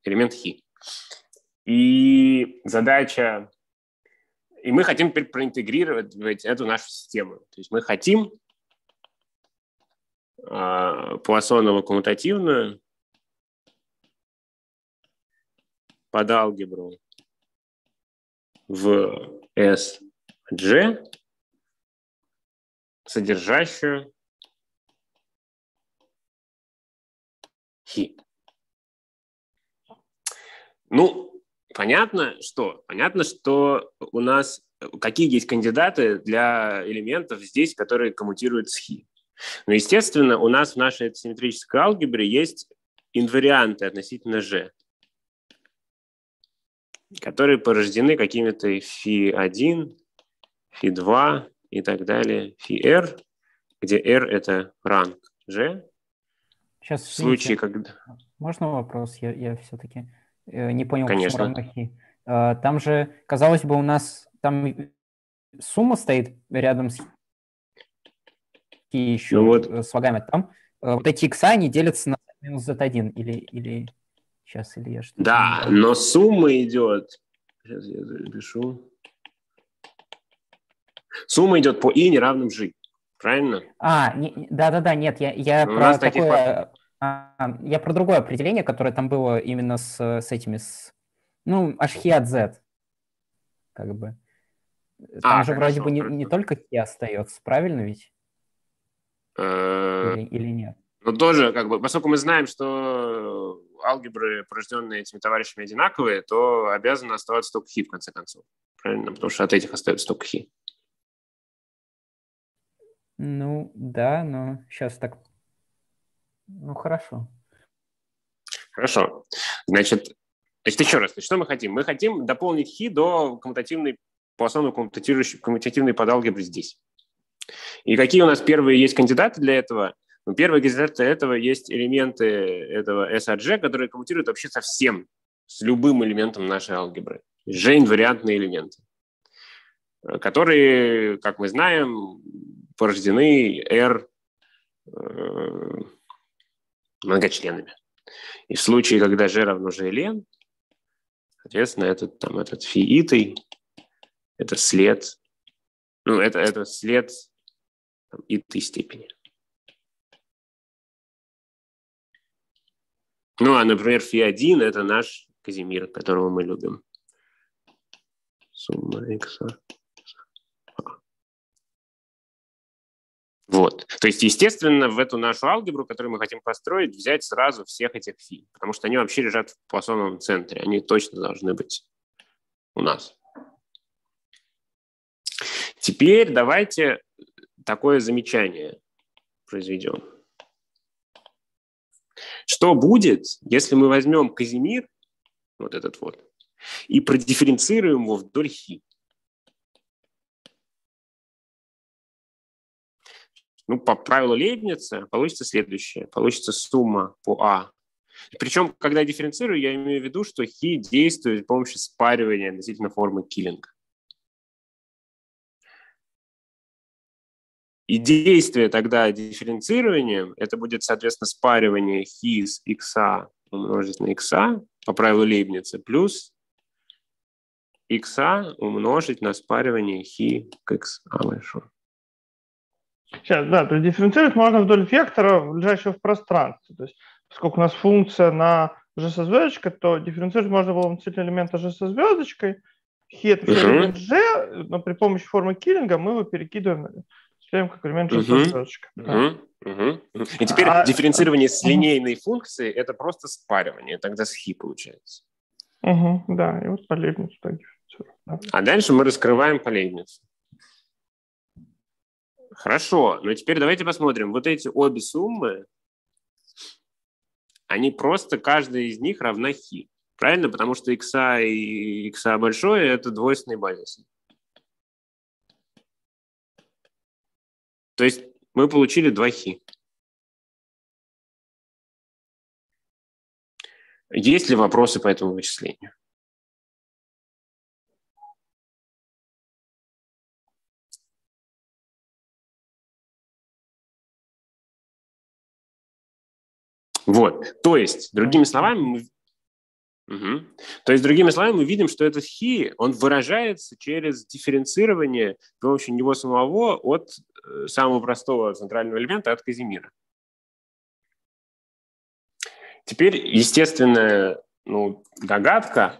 S1: элемент хи. И задача... И мы хотим теперь проинтегрировать эту нашу систему. То есть мы хотим э, Пуассоново-коммутативную под алгебру в SG, содержащую хи. Ну, понятно, что? Понятно, что у нас какие есть кандидаты для элементов здесь, которые коммутируют с хи. Но, естественно, у нас в нашей симметрической алгебре есть инварианты относительно g, которые порождены какими-то φ1, φ2 и так далее, φr, где r – это ранг g,
S3: Сейчас,
S1: в случае, когда...
S3: Можно вопрос? Я, я все-таки э, не понял,
S1: Конечно.
S3: почему равно Э, там же, казалось бы, у нас там сумма стоит рядом с и еще
S1: Ну вот.
S3: э, с вагами. Там э, вот эти икса, они делятся на минус z1 или, или сейчас, или я что-то...
S1: Да, но сумма идет... Сейчас я запишу. Сумма идет по i неравным g. Правильно?
S3: А, не- не- да-да-да, нет, я, я
S1: Ну, у
S3: про такое... а, я про другое определение, которое там было именно с, с этими, с, ну, аж z, как бы. Там
S1: А,
S3: же вроде
S1: хорошо,
S3: бы не,
S1: хорошо.
S3: не только хи остается, правильно ведь?
S1: Э,
S3: Или, или нет?
S1: Но тоже, как бы, поскольку мы знаем, что алгебры, порожденные этими товарищами, одинаковые, то обязаны оставаться только хи, в конце концов. Правильно? Потому что от этих остается только хи.
S3: Ну, да, но сейчас так... Ну, хорошо.
S1: Хорошо. Значит, значит, еще раз, что мы хотим? Мы хотим дополнить хи до коммутативной, по основному коммутатирующей, коммутативной подалгебры здесь. И какие у нас первые есть кандидаты для этого? Ну, первые кандидаты для этого есть элементы этого SRG, которые коммутируют вообще со всем, с любым элементом нашей алгебры. G-инвариантные элементы, э, которые, как мы знаем, порождены R э, многочленами. И в случае, когда g равно gln, соответственно, этот, там, этот фиитый – это след, ну, это, это след там, итой степени. Ну, а, например, фи1 – это наш Казимир, которого мы любим. Сумма x. Вот. То есть, естественно, в эту нашу алгебру, которую мы хотим построить, взять сразу всех этих фи, потому что они вообще лежат в Пуассоновом центре. Они точно должны быть у нас. Теперь давайте такое замечание произведем. Что будет, если мы возьмем Казимир, вот этот вот, и продифференцируем его вдоль хи? Ну, по правилу Лейбница получится следующее. Получится сумма по А. Причем, когда я дифференцирую, я имею в виду, что хи действует с помощью спаривания относительно формы киллинга. И действие тогда дифференцированием, это будет, соответственно, спаривание хи с x умножить на x по правилу Лейбница плюс x умножить на спаривание хи к x большому.
S2: Сейчас, да, то есть дифференцировать можно вдоль вектора, лежащего в пространстве. То есть, поскольку у нас функция на g со звездочкой, то дифференцировать можно было относительно элемента g со звездочкой. Хи это элемент g, но при помощи формы Киллинга мы его перекидываем Ставим как элемент звездочка.
S1: Угу. Угу. И теперь а, дифференцирование с линейной функцией это просто спаривание, тогда с хи получается.
S2: Угу, да, и вот по Лейбницу так да.
S1: А дальше мы раскрываем по Лейбницу. Хорошо, но теперь давайте посмотрим. Вот эти обе суммы, они просто, каждая из них равна хи. Правильно? Потому что x и x большое – это двойственные базисы. То есть мы получили два хи. Есть ли вопросы по этому вычислению? Вот, то есть, другими словами, мы Угу. То есть, другими словами, мы видим, что этот хи, он выражается через дифференцирование с помощью него самого от э, самого простого центрального элемента, от Казимира. Теперь, естественная ну, догадка,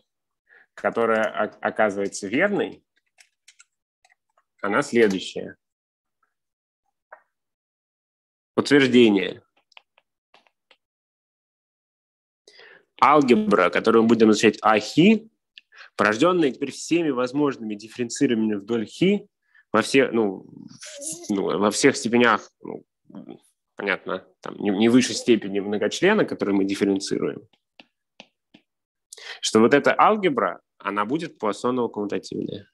S1: которая оказывается верной, она следующая. Утверждение. Алгебра, которую мы будем называть ахи, порожденная теперь всеми возможными дифференцированиями вдоль хи во, все, ну, ну, во всех степенях, ну, понятно, там, не, не выше степени многочлена, который мы дифференцируем, что вот эта алгебра, она будет пуассоново-коммутативная.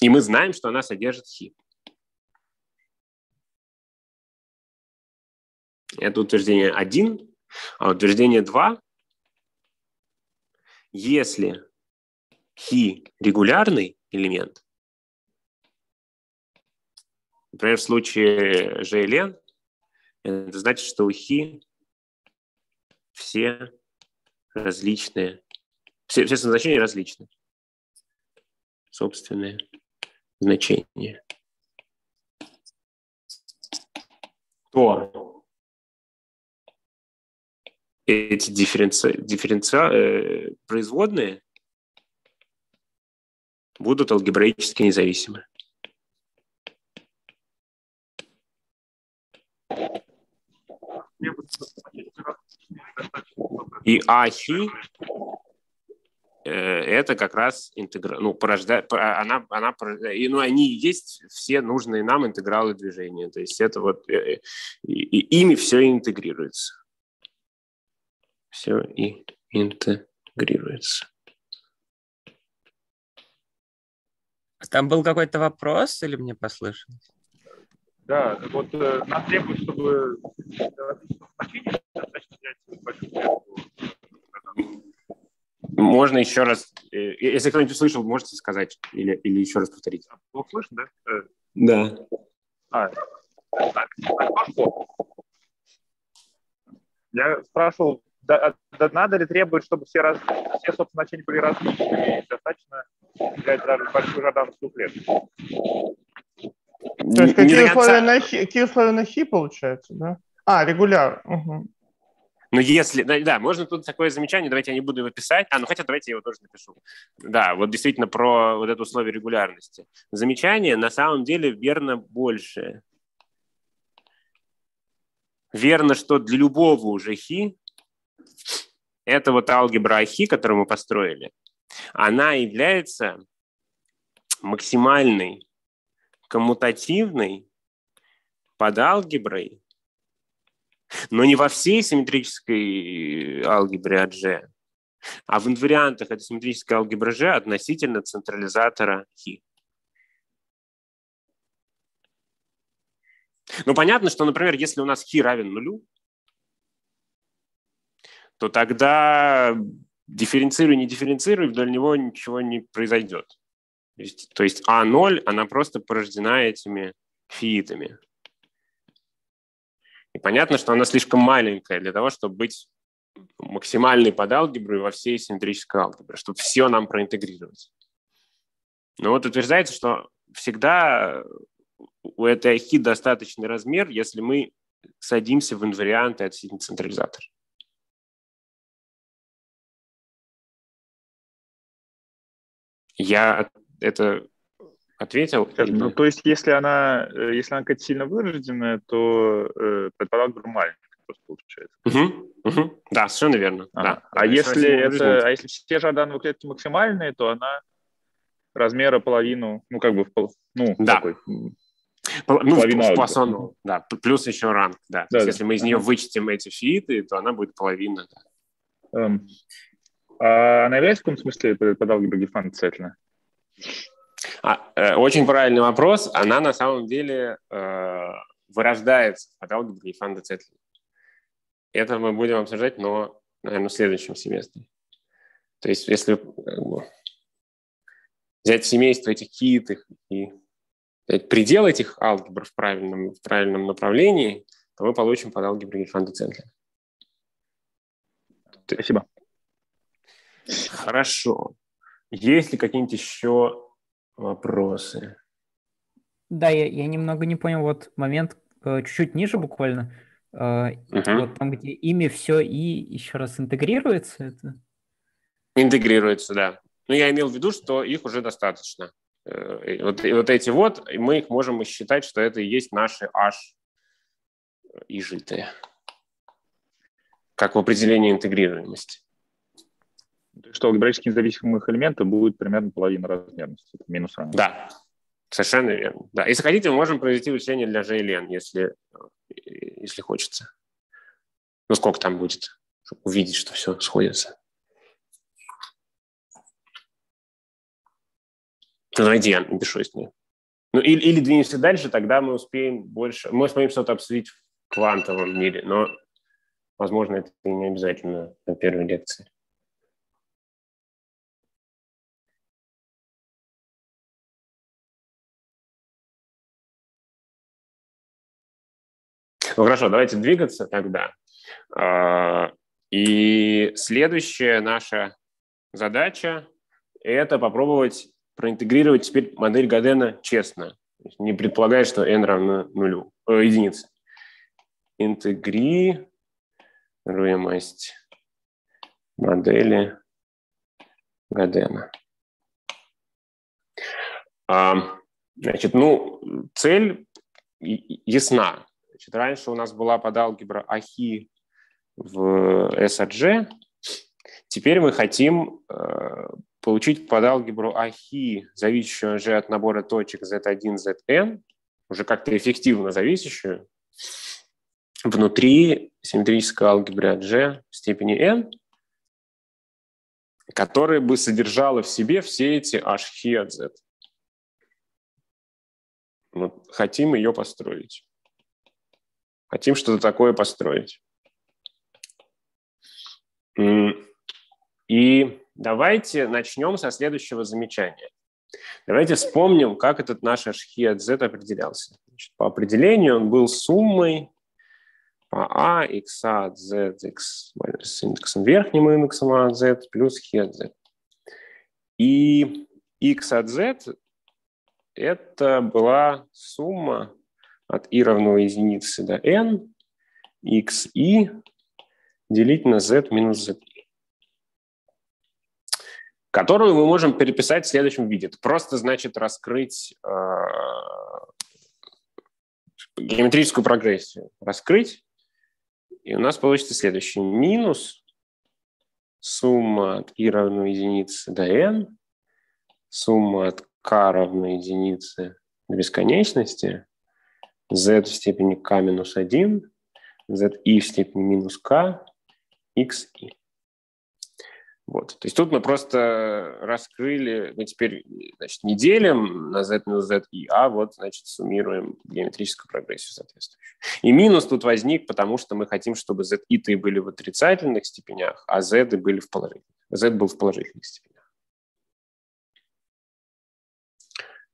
S1: И мы знаем, что она содержит хи. Это утверждение 1. А утверждение 2. Если хи регулярный элемент, например, в случае GLN, это значит, что у хи все различные, все, все значения различны. Собственные значения. То эти дифференци... Дифференци... Э, производные будут алгебраически независимы. И ахи э, это как раз интегра... ну, порождает, она, она, и, ну, они есть все нужные нам интегралы движения. То есть это вот, э, и, и ими все интегрируется все и интегрируется.
S6: Там был какой-то вопрос или мне послышалось?
S9: Да, вот э, нам требует, чтобы достаточно
S1: Можно еще раз, э, если кто-нибудь услышал, можете сказать или, или еще раз повторить.
S9: Плохо слышно, да? Э,
S1: да.
S9: А, так, Я спрашивал, да, надо ли требовать, чтобы все, раз, все собственно, значения были различными, достаточно взять даже большую жадановскую клетку.
S2: То есть какие, условия на хи, какие условия на хи получается, да? А, регуляр. Угу.
S1: Ну, если, да, да, можно тут такое замечание, давайте я не буду его писать. А, ну хотя давайте я его тоже напишу. Да, вот действительно про вот это условие регулярности. Замечание на самом деле верно больше. Верно, что для любого уже хи это вот алгебра Ахи, которую мы построили, она является максимальной коммутативной под алгеброй, но не во всей симметрической алгебре AG, А в инвариантах это симметрическая алгебра G относительно централизатора хи. Ну, понятно, что, например, если у нас хи равен нулю, то тогда дифференцируй, не дифференцируй, вдоль него ничего не произойдет. То есть, то есть А0, она просто порождена этими фиитами. И понятно, что она слишком маленькая для того, чтобы быть максимальной под алгеброй во всей симметрической алгебре, чтобы все нам проинтегрировать. Но вот утверждается, что всегда у этой ахи достаточный размер, если мы садимся в инварианты относительно централизатора. Я это ответил?
S9: Ну, то есть, если она, э, если она какая-то сильно вырожденная, то э, предполагаю маленькая просто получается.
S1: Угу, угу. Да, совершенно верно.
S9: А,
S1: да.
S9: а, если это, а если все жадановые клетки максимальные, то она размера половину, ну, как бы, ну,
S1: да.
S9: такой,
S1: ну, в Пуассону, да, плюс еще ранг, да. да, да. если мы из нее вычтем эти фииты, то она будет половина.
S9: Да. Um, а она является в каком смысле под алгеброй Гефан обязательно?
S1: А, э, очень правильный вопрос. Она на самом деле э, вырождается под алгеброй Гефан Цетлина. Это мы будем обсуждать, но, наверное, в следующем семестре. То есть, если как взять семейство этих китых и предел этих алгебр в правильном, в правильном направлении, то мы получим под алгеброй Гельфанда Центлера.
S9: Спасибо.
S1: Хорошо. Есть ли какие-нибудь еще вопросы?
S3: Да, я, я немного не понял вот момент э, чуть-чуть ниже буквально. Uh, угу. Вот там, где имя все и еще раз интегрируется это?
S1: Интегрируется, да. Но я имел в виду, что их уже достаточно. Э, вот, вот эти вот, мы их можем считать, что это и есть наши H и житые. Как в определении интегрируемости.
S9: Что алгебраически независимых элементов будет примерно половина размерности, минус равно.
S1: Да, совершенно верно. Да. Если хотите, мы можем произвести вычисление для G и N, если если хочется. Ну, сколько там будет, чтобы увидеть, что все сходится. Ну, давайте я напишу с ней. Ну, или, или двинемся дальше, тогда мы успеем больше, мы успеем что-то обсудить в квантовом мире, но, возможно, это не обязательно на первой лекции. Ну хорошо, давайте двигаться тогда. А, и следующая наша задача – это попробовать проинтегрировать теперь модель Гадена честно, не предполагая, что n равно нулю, э, единице. Интегрируемость модели Гадена. А, значит, ну, цель ясна. Значит, раньше у нас была под алгебра ахи в SRG. Теперь мы хотим э, получить под алгебру ахи, зависящую же от набора точек z1, zn, уже как-то эффективно зависящую, внутри симметрической алгебры g в степени n, которая бы содержала в себе все эти h от z. Мы хотим ее построить. Хотим что-то такое построить. И давайте начнем со следующего замечания. Давайте вспомним, как этот наш h от z определялся. Значит, по определению он был суммой по a x от z x с индексом верхним индексом a от z плюс хи от z. И x от z это была сумма от i равно единице до n, xi делить на z минус z, которую мы можем переписать в следующем виде. Это просто значит раскрыть э, геометрическую прогрессию. Раскрыть, и у нас получится следующее. Минус сумма от i равно единице до n, сумма от k равно единице до бесконечности, z в степени k минус 1, zi в степени минус k, xi. Вот. То есть тут мы просто раскрыли, мы теперь значит, не делим на z минус z и, а вот, значит, суммируем геометрическую прогрессию соответствующую. И минус тут возник, потому что мы хотим, чтобы z и ты были в отрицательных степенях, а z были в положительных. z был в положительных степенях.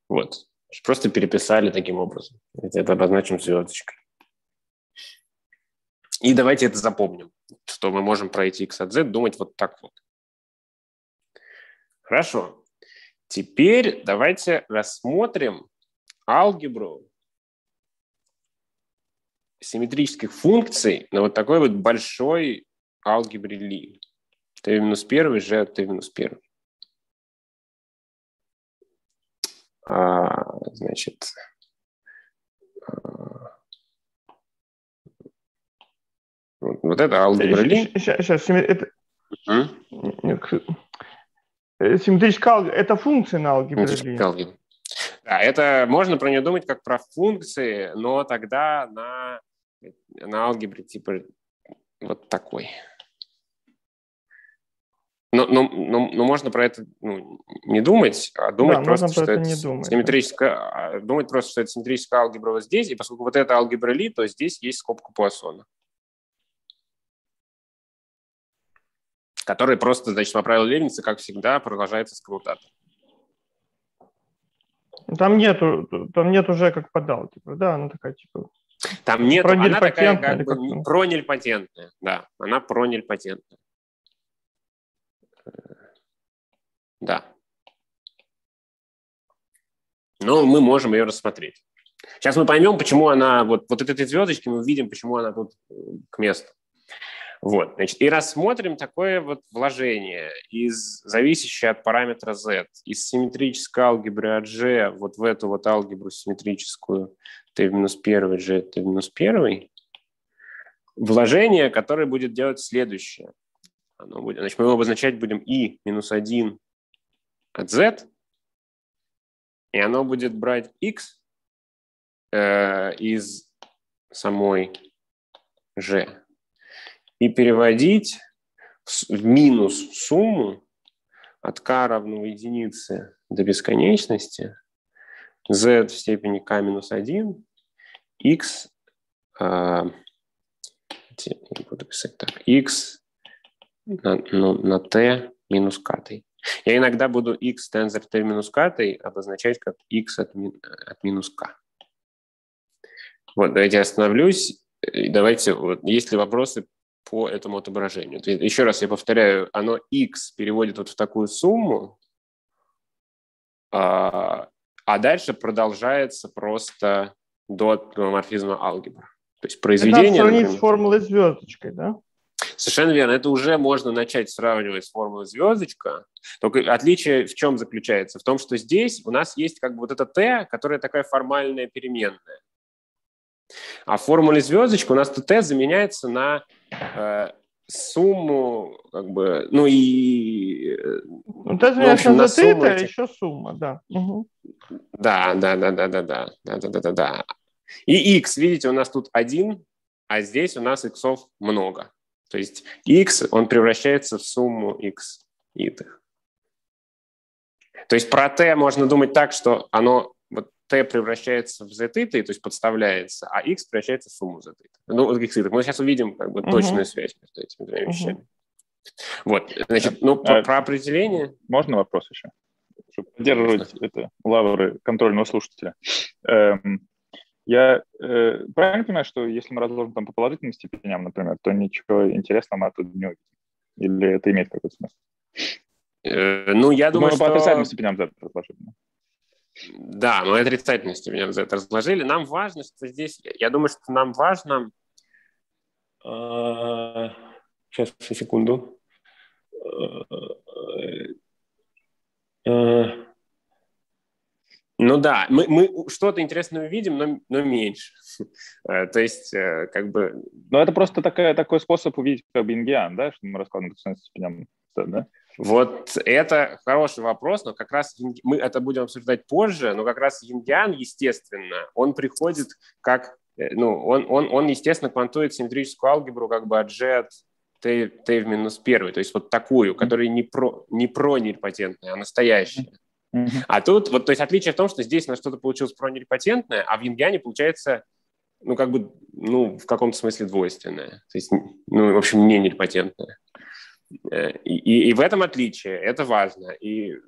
S1: Вот. Просто переписали таким образом. Это обозначим звездочкой. И давайте это запомним, что мы можем про эти x от z думать вот так вот. Хорошо. Теперь давайте рассмотрим алгебру симметрических функций на вот такой вот большой алгебре Ли. t минус 1, g от t минус 1. А, значит, а, вот, это алгебра Ли.
S2: Сейчас, это... Э, симметрическая алгебра – это функция на алгебре. Алгебра.
S1: Да, это можно про нее думать как про функции, но тогда на, на алгебре типа вот такой. Но, но, но, но можно про это ну, не думать, а думать да, просто, что это, это думать, симметрическая, да. думать просто, что это симметрическая алгебра вот здесь, и поскольку вот эта алгебра Ли, то здесь есть скобка Пуассона. который просто, значит, по правилу Левинса, как всегда, продолжается с коммутатора.
S2: Там нету, там нет уже как подал, типа, да, она такая, типа...
S1: Там нет, она такая как бы пронельпатентная, да, она пронельпатентная. Да. Но мы можем ее рассмотреть. Сейчас мы поймем, почему она, вот, вот этой звездочки мы увидим, почему она тут э, к месту. Вот, значит, и рассмотрим такое вот вложение, из, зависящее от параметра z, из симметрической алгебры от g вот в эту вот алгебру симметрическую t в минус 1, g t в минус 1, вложение, которое будет делать следующее. Оно будет, значит, мы его обозначать будем i минус 1 от z, и оно будет брать x э, из самой g и переводить в минус сумму от k равного единице до бесконечности z в степени k минус 1, x, э, буду писать так, x на, ну, на t минус k. Я иногда буду x тензор t минус k обозначать как x от, от минус k. Вот, давайте остановлюсь. И давайте, вот, есть ли вопросы по этому отображению. Еще раз я повторяю, оно x переводит вот в такую сумму, а, а дальше продолжается просто до гомоморфизма алгебра. То есть произведение... Это
S2: сравнить с формулой звездочкой, да?
S1: Совершенно верно. Это уже можно начать сравнивать с формулой звездочка. Только отличие в чем заключается? В том, что здесь у нас есть как бы вот это t, которая такая формальная переменная. А в формуле звездочка у нас тут t заменяется на э, сумму, как бы, ну и...
S2: Э, ну, t заменяется на t, это этих... еще сумма, да. Угу.
S1: Да, да, да, да, да, да, да, да, да, да, да. И x, видите, у нас тут один, а здесь у нас x много. То есть x, он превращается в сумму x итых. То есть про t можно думать так, что оно t превращается в z то есть подставляется, а x превращается в сумму z Ну, x Мы сейчас увидим как бы uh-huh. точную связь между этими двумя вещами. Uh-huh. Вот, значит, ну, а, про определение...
S9: Можно вопрос еще? Чтобы поддерживать это, лавры контрольного слушателя. Эм, я э, правильно понимаю, что если мы разложим там по положительным степеням, например, то ничего интересного мы оттуда не увидим? Или это имеет какой-то смысл?
S1: Э, ну, я думаю,
S9: что... по отрицательным степеням Z разложить.
S1: Да, мы отрицательности меня за это разложили. Нам важно, что здесь, я думаю, что нам важно... Э, сейчас, секунду. Э, ну да, мы, мы что-то интересное увидим, но, но меньше. Э, то есть, как бы...
S9: Ну это просто такая, такой способ увидеть как бы ингиан, да, что мы раскладываем степеням, да?
S1: Вот это хороший вопрос, но как раз мы это будем обсуждать позже, но как раз Юнгиан, естественно, он приходит как, э, ну, он, он, он естественно, квантует симметрическую алгебру как бы от G от t, t в минус первый, то есть вот такую, которая не про, не про нерепатентная, а настоящая. А тут, вот, то есть отличие в том, что здесь на что-то получилось про нерепатентное, а в Янгяне получается, ну, как бы, ну, в каком-то смысле двойственное. То есть, ну, в общем, не нерепатентное. Э, и, и, и в этом отличие, это важно. И в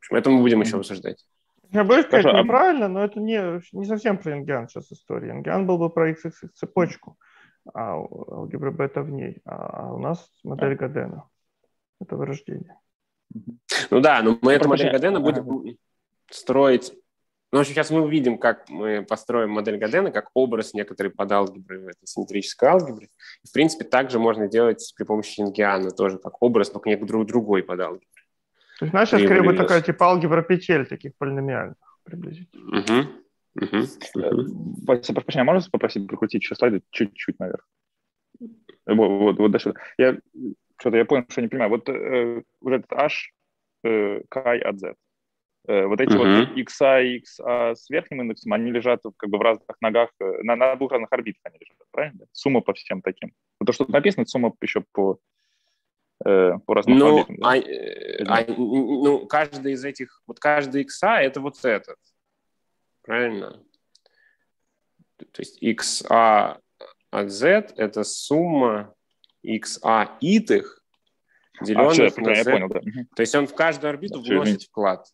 S1: общем, это мы будем еще обсуждать.
S2: Я боюсь сказать Хорошо, неправильно, но это не, не совсем про Янгян сейчас история. Янгян был бы про XXX цепочку, а алгебра бета в ней. А у нас модель Гадена. Это вырождение.
S1: Ну да, но мы эту модель Гадена будем строить. Ну, в общем, сейчас мы увидим, как мы построим модель Гадена, как образ некоторой подалгебры в этой симметрической алгебре. в принципе, также можно делать при помощи Янгиана тоже как образ, но к некой другой подалгебре.
S2: То есть наша скорее будет такая типа алгебра петель таких полиномиальных приблизительно. Угу.
S9: Угу. Вася, прощения, можно попросить прокрутить еще слайды чуть-чуть наверх? Вот, вот, вот до сюда. Я что-то я понял, что не понимаю. Вот, э, вот этот h, э, k от z. Э, вот эти uh-huh. вот x, a, x a с верхним индексом, они лежат как бы в разных ногах, э, на, на двух разных орбитах они лежат, правильно? Сумма по всем таким. Вот то, что написано, сумма еще по
S1: Э, по разным ну, объектам, да? а, э, а, ну, каждый из этих, вот каждый x это вот этот, правильно? То есть xa от z это сумма xa итых, деленных а, на z. Я понял, да. То есть он в каждую орбиту да, вносит все, вклад.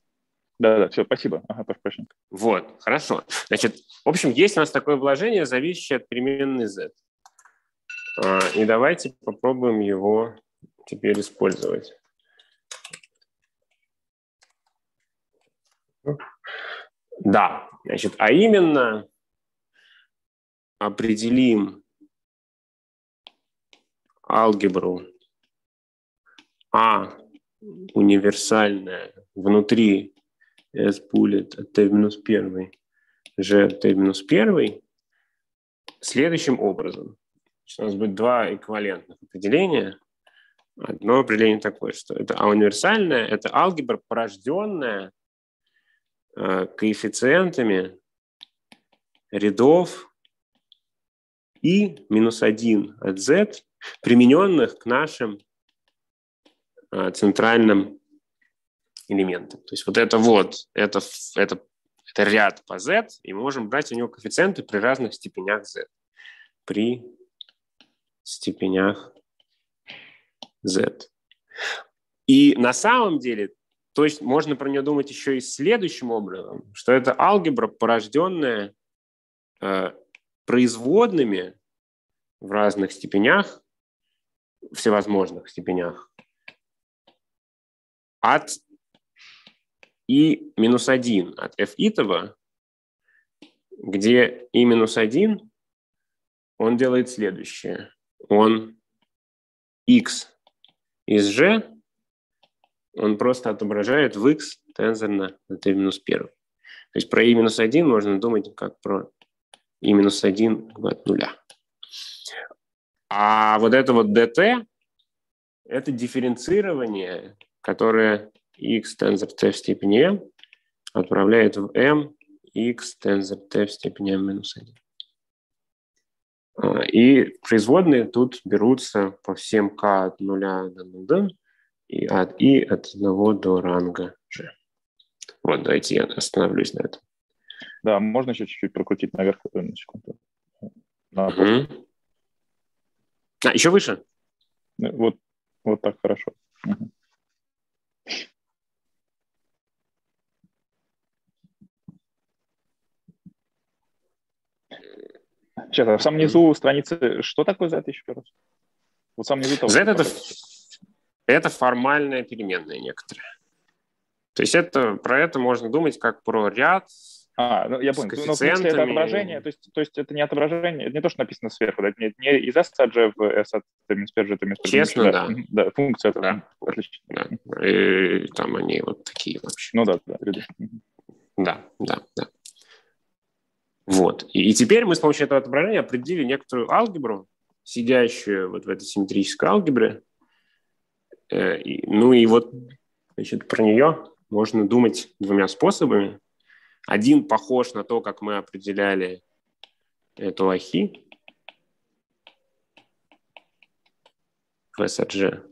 S9: Да, да, все, спасибо. Ага, прошу прощения.
S1: Вот, хорошо. Значит, в общем, есть у нас такое вложение, зависящее от переменной z. А, и давайте попробуем его теперь использовать. Да, значит, а именно определим алгебру. А универсальная. Внутри S от t минус 1, G t минус 1 следующим образом. Значит, у нас будет два эквивалентных определения – Одно определение такое, что это а универсальная – это алгебра, порожденная э, коэффициентами рядов и минус 1 от z, примененных к нашим э, центральным элементам. То есть вот это вот, это, это, это ряд по z, и мы можем брать у него коэффициенты при разных степенях z. При степенях z. И на самом деле, то есть можно про нее думать еще и следующим образом, что это алгебра, порожденная э, производными в разных степенях, всевозможных степенях, от и минус 1 от f итого, где и минус 1, он делает следующее. Он x из G он просто отображает в x тензорно на t минус 1. То есть про i минус 1 можно думать как про i минус 1 от нуля. А вот это вот dt – это дифференцирование, которое x тензор t в степени m отправляет в m x тензор t в степени m минус 1. А, и производные тут берутся по всем k от 0 до 0 и от i от 1 до ранга g. Вот, давайте я остановлюсь на этом.
S9: Да, можно еще чуть-чуть прокрутить наверх на секунду. На
S1: угу. А, еще выше?
S9: Вот, вот так хорошо. Угу. Сейчас, а в самом низу страницы, что такое Z еще раз?
S1: Вот в самом низу Z это, это формальная переменная некоторая. То есть это, про это можно думать как про ряд
S9: а, ну, я понял. Ну, в смысле, это отображение, то есть, то есть это не отображение, это не то, что написано сверху, да, не, не из S от G в S от минус 5 G, это
S1: Честно, да.
S9: Да, функция.
S1: Да. Отлично. Да. И там они вот такие вообще.
S9: Ну да, да.
S1: Да, да, да. Вот. И, и теперь мы с помощью этого отображения определили некоторую алгебру, сидящую вот в этой симметрической алгебре. Э, и, ну и вот значит, про нее можно думать двумя способами. Один похож на то, как мы определяли эту ахи. в SRG.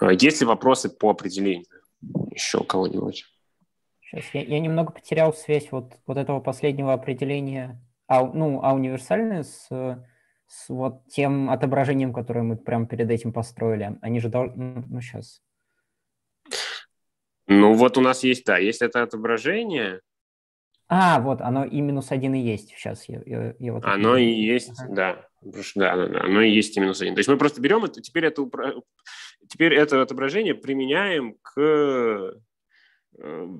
S1: А Есть ли вопросы по определению? Еще кого-нибудь?
S3: Сейчас я, я немного потерял связь вот, вот этого последнего определения, а, ну, а универсальное с, с вот тем отображением, которое мы прямо перед этим построили. Они же должны... Ну, сейчас.
S1: Ну вот у нас есть, да, есть это отображение,
S3: А, вот, оно и минус один и есть. Сейчас я, я, я вот это
S1: оно и есть,
S3: Ага.
S1: да, да, да, да, оно и есть и минус один. То есть мы просто берем это, теперь это, теперь это отображение применяем к э,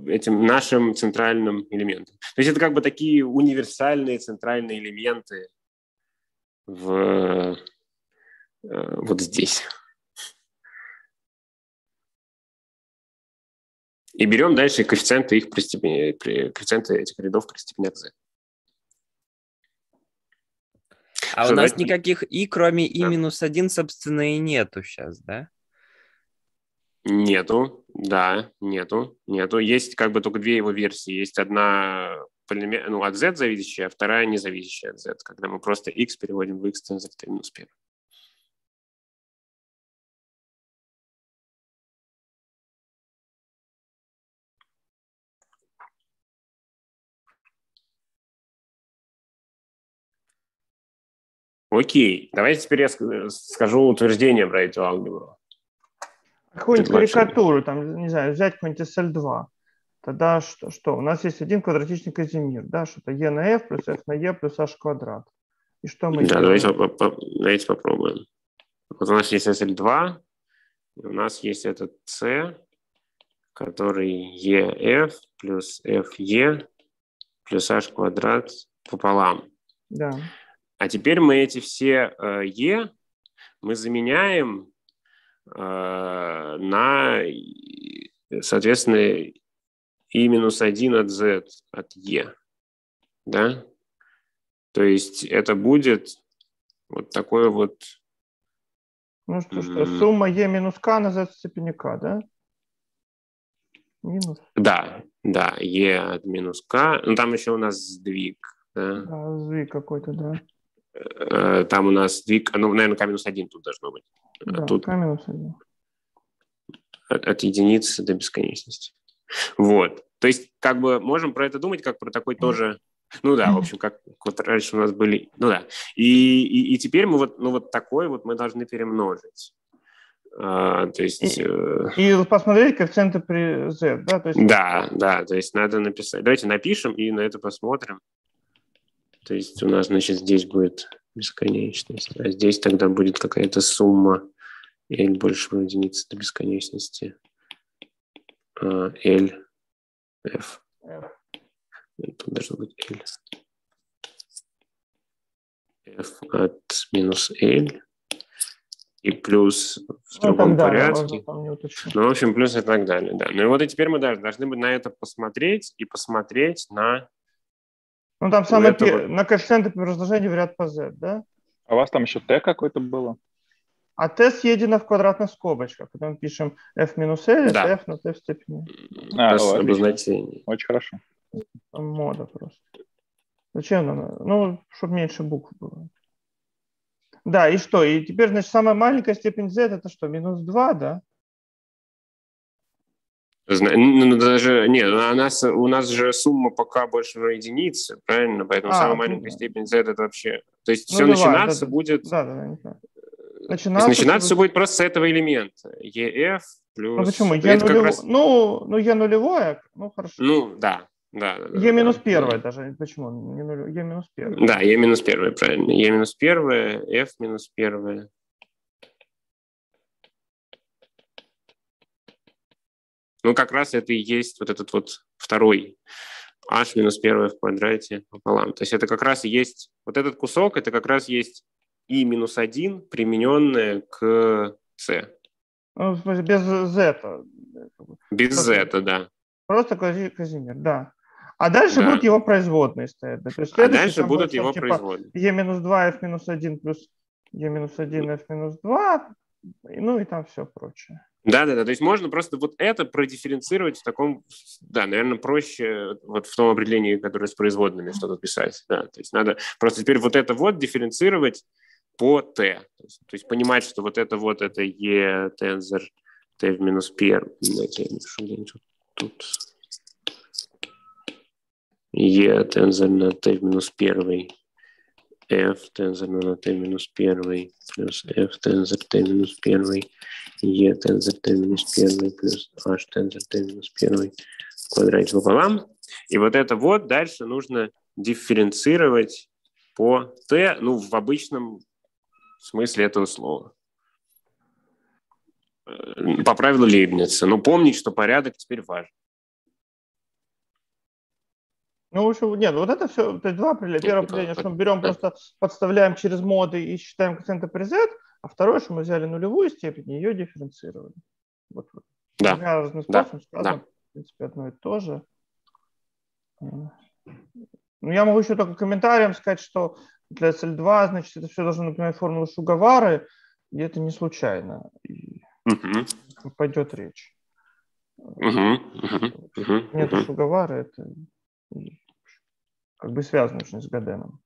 S1: этим нашим центральным элементам. То есть это как бы такие универсальные центральные элементы в, э, вот здесь. И берем дальше коэффициенты их при степени, при- коэффициенты этих рядов при степени z.
S6: А у
S1: Что,
S6: нас
S1: давайте-
S6: никаких и, кроме и
S1: Да.
S6: минус один, собственно, и нету сейчас, да?
S1: Нету, да, нету, нету. Есть как бы только две его версии. Есть одна ну, от z зависящая, а вторая не зависящая от z, когда мы просто x переводим в x тензор минус 1. Окей, давайте теперь я ск- скажу утверждение про эту алгебру.
S2: Какую-нибудь карикатуру, там, не знаю, взять какой-нибудь SL2. Тогда что, что? У нас есть один квадратичный казимир, да, что-то e на f плюс f на e плюс h квадрат. И что мы
S1: Да,
S2: делаем?
S1: давайте, по- давайте попробуем. Вот у нас есть SL2, и у нас есть этот C, который EF плюс FE плюс H квадрат пополам.
S2: Да.
S1: А теперь мы эти все э, E мы заменяем э, на, соответственно, и минус 1 от Z от E. Да? То есть это будет вот такой вот
S2: Ну что, что,
S1: М.
S2: сумма e минус k на z в степени k, да? Минус.
S1: Да, да, e от минус k. Ну, там еще у нас сдвиг. Да?
S2: Да, сдвиг какой-то, да.
S1: Э, Там у нас сдвиг, ну, наверное, k минус 1 тут должно быть. А
S2: Да,
S1: тут
S2: k минус 1.
S1: от, от единицы до бесконечности. Вот. То есть, как бы можем про это думать, как про такой тоже... Ну да, в общем, как вот раньше у нас были... Ну да. И, и, и теперь мы вот, ну, вот такой вот мы должны перемножить. А, то есть...
S2: И-
S1: э,
S2: И посмотреть коэффициенты при z, да? То есть
S1: Да, да, то есть надо написать. Давайте напишем и на это посмотрим. То есть у нас, значит, здесь будет бесконечность, а здесь тогда будет какая-то сумма L больше единицы до бесконечности. L, F. Тут должно быть L. F от минус L. И плюс в
S2: ну,
S1: другом
S2: далее,
S1: порядке.
S2: можно.
S1: Ну, в общем, плюс и так далее, да. Ну и вот и теперь мы даже должны быть на это посмотреть и посмотреть на...
S2: Ну, там самое
S1: этого-
S2: на коэффициенты при разложении в ряд по z, да?
S9: А у вас там еще Т какой-то было?
S2: А t съедено в квадратных скобочках. Когда мы пишем f минус l,
S1: Да.
S2: f на t в степени
S9: А,
S1: ос-
S9: о, отлично.
S1: обозначение.
S9: Очень хорошо.
S2: мода просто. Зачем нам? Ну, чтобы меньше букв было. Да, и что? И теперь, значит, самая маленькая степень z это что? Минус 2, да?
S1: Ну, ну, даже, нет, у нас, у нас же сумма пока больше на единицы, правильно? Поэтому
S2: А,
S1: самая
S2: ну
S1: маленькая
S2: да.
S1: степень z это вообще... То есть
S2: Ну,
S1: все
S2: давай,
S1: начинаться
S2: да, да.
S1: будет...
S2: Да, да, да, Начинаться,
S1: начинаться все
S2: будет-
S1: просто с этого элемента. EF плюс...
S2: Ну почему? Е
S1: это раз...
S2: Ну, ну, е нулевое, ну хорошо.
S1: Ну, да. Да,
S2: Е минус первое даже. Почему? Не нуле- Е минус первое.
S1: Да, Е минус первое, правильно. Е минус первое, F минус первое. Ну, как раз это и есть вот этот вот второй h минус первое в квадрате пополам. То есть это как раз и есть, вот этот кусок, это как раз есть и минус один, примененное к c.
S2: Ну, в смысле, без z. -то.
S1: Без
S2: Просто-
S1: z, да.
S2: Просто Кази- Казимир, да. А дальше
S1: Да.
S2: будут его производные стоять. Да? То есть
S1: А дальше будут его
S2: типа,
S1: производные.
S2: Е минус 2, F минус 1 плюс Е минус 1, F минус 2, и- ну и там все прочее.
S1: Да, да, да. То есть можно просто вот это продифференцировать в таком, да, наверное, проще вот в том определении, которое с производными что-то писать. Да, то есть надо просто теперь вот это вот дифференцировать по t. То есть, понимать, что вот это вот это e тензор t в минус напишу где-нибудь тут. e тензор на t в минус первый f тензор на t минус первый плюс f тензор t минус первый e тензор t минус первый плюс h тензор t минус первый в квадрате пополам. И вот это вот дальше нужно дифференцировать по t, ну, в обычном смысле этого слова. Э, по правилу Лейбница. Но помнить, что порядок теперь важен.
S2: Ну, в общем, нет, вот это все, то есть два определения. Первое определение, что мы берем, просто подставляем через моды и считаем коэффициенты при z, а второе, что мы взяли нулевую степень и ее дифференцировали. Вот.
S1: Да.
S2: Разным способом да. сказано, да. в принципе, одно и то же. Ну, я могу еще только комментарием сказать, что для SL2, значит, это все должно напоминать формулу Шугавары, и это не случайно. И угу. пойдет речь. Угу. Угу. Нет угу. Шугавары, это как бы связано очень с Гаденом.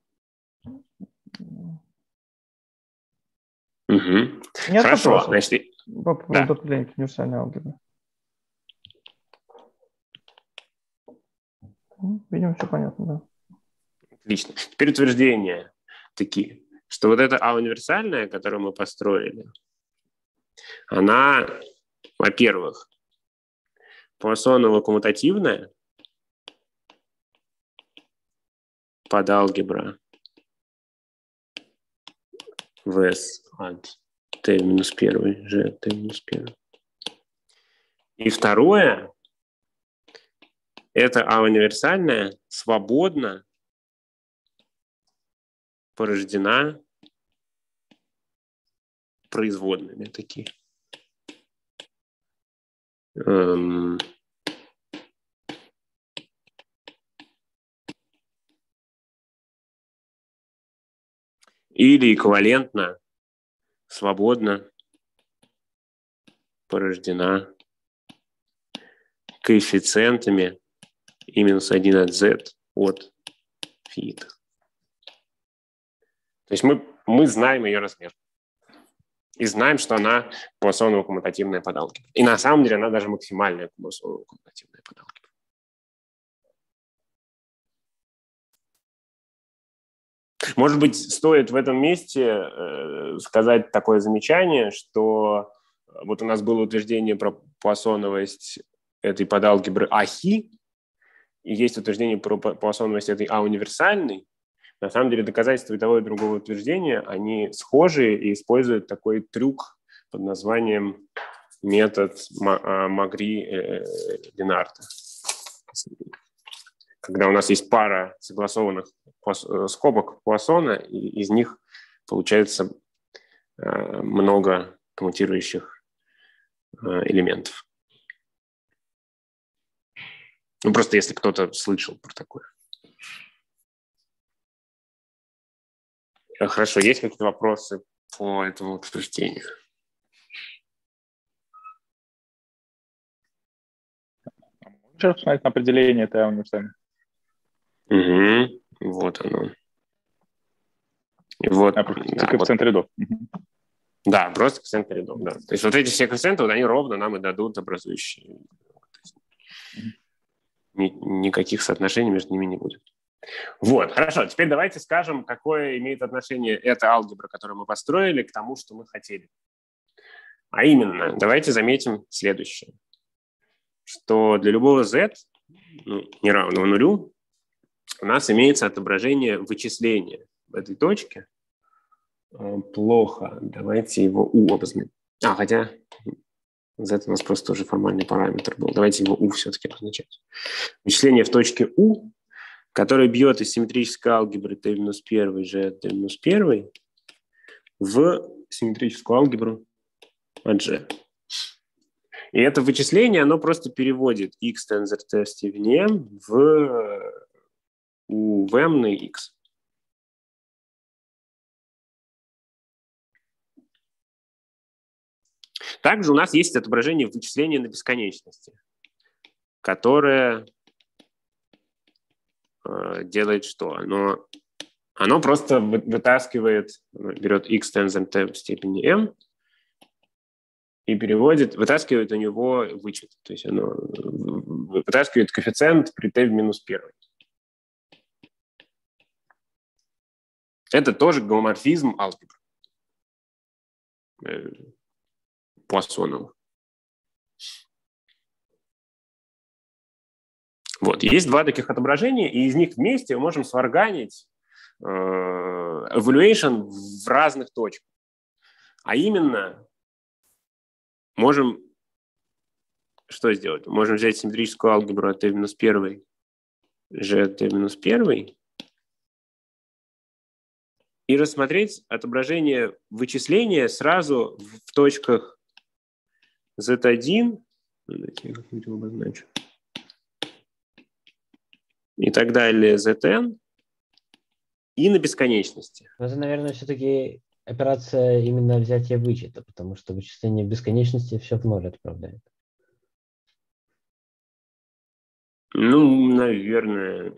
S1: Угу. Нет Хорошо, вопросов значит...
S2: по поводу да. универсальной алгебры. Ну, видимо, все понятно, да.
S1: Отлично. Теперь утверждения такие, что вот эта А универсальная, которую мы построили, она, во-первых, Пуассоново-коммутативная, под алгебра vs от t минус 1, g t минус 1. И второе, это А универсальная свободно порождена производными такие. Эм, или эквивалентно, свободно порождена коэффициентами и минус 1 от z от фит. То есть мы, мы знаем ее размер. И знаем, что она Пуассоново-коммутативная подалгебра. И на самом деле она даже максимальная Пуассоново-коммутативная подалгебра. Может быть, стоит в этом месте э, сказать такое замечание, что вот у нас было утверждение про пуассоновость этой подалгебры Ахи, и есть утверждение про пуассоновость этой А универсальной. На самом деле доказательства и того и другого утверждения, они схожи и используют такой трюк под названием метод а, Магри-Ленарта. Э, Когда у нас есть пара согласованных Э, скобок Пуассона, и из них получается э, много коммутирующих э, элементов. Ну, просто если кто-то слышал про такое. Хорошо, есть какие-то вопросы по этому утверждению?
S9: Можно посмотреть на определение этой универсальной?
S1: Угу. Вот оно. И вот,
S9: а, да, коэффициент вот. рядов.
S1: Да, просто коэффициент рядов, да. То есть вот эти все коэффициенты, вот они ровно нам и дадут образующие. Ни, никаких соотношений между ними не будет. Вот, хорошо. Теперь давайте скажем, какое имеет отношение эта алгебра, которую мы построили, к тому, что мы хотели. А именно, давайте заметим следующее, что для любого z, ну, неравного нулю, у нас имеется отображение вычисления в этой точке. Э, плохо. Давайте его U обозначим. А, хотя z у нас просто уже формальный параметр был. Давайте его U все-таки обозначать. Вычисление в точке U, которое бьет из симметрической алгебры t-1, g t-1 в симметрическую алгебру от g. И это вычисление, оно просто переводит x тензор t степени в у VM на X. Также у нас есть отображение вычисления на бесконечности, которое делает что? Оно, оно просто вытаскивает, берет x тензор t в степени m и переводит, вытаскивает у него вычет. То есть оно вытаскивает коэффициент при t в минус 1. Это тоже гомоморфизм алгебры. Э, Пуассонову. Вот. Есть два таких отображения, и из них вместе мы можем сварганить э, evaluation в разных точках. А именно, можем что сделать? Можем взять симметрическую алгебру от t-1, g от t-1 и рассмотреть отображение вычисления сразу в точках z1, обозначу, и так далее, zn, и на бесконечности.
S10: Это, наверное, все-таки операция именно взятия вычета, потому что вычисление бесконечности все в ноль отправляет.
S1: Ну, наверное.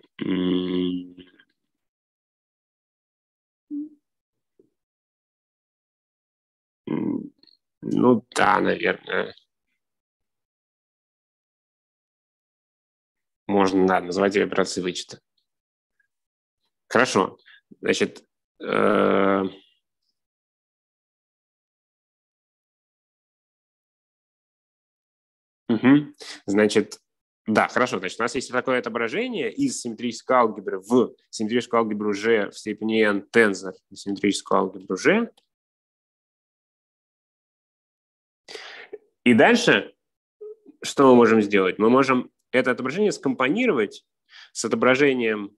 S1: Ну да, наверное. Можно, да, назвать операцией вычета. Хорошо. Значит, э... Угу. Значит, да, хорошо. Значит, у нас есть такое отображение из симметрической алгебры в симметрическую алгебру G в степени n тензор в симметрическую алгебру G. И дальше что мы можем сделать? Мы можем это отображение скомпонировать с отображением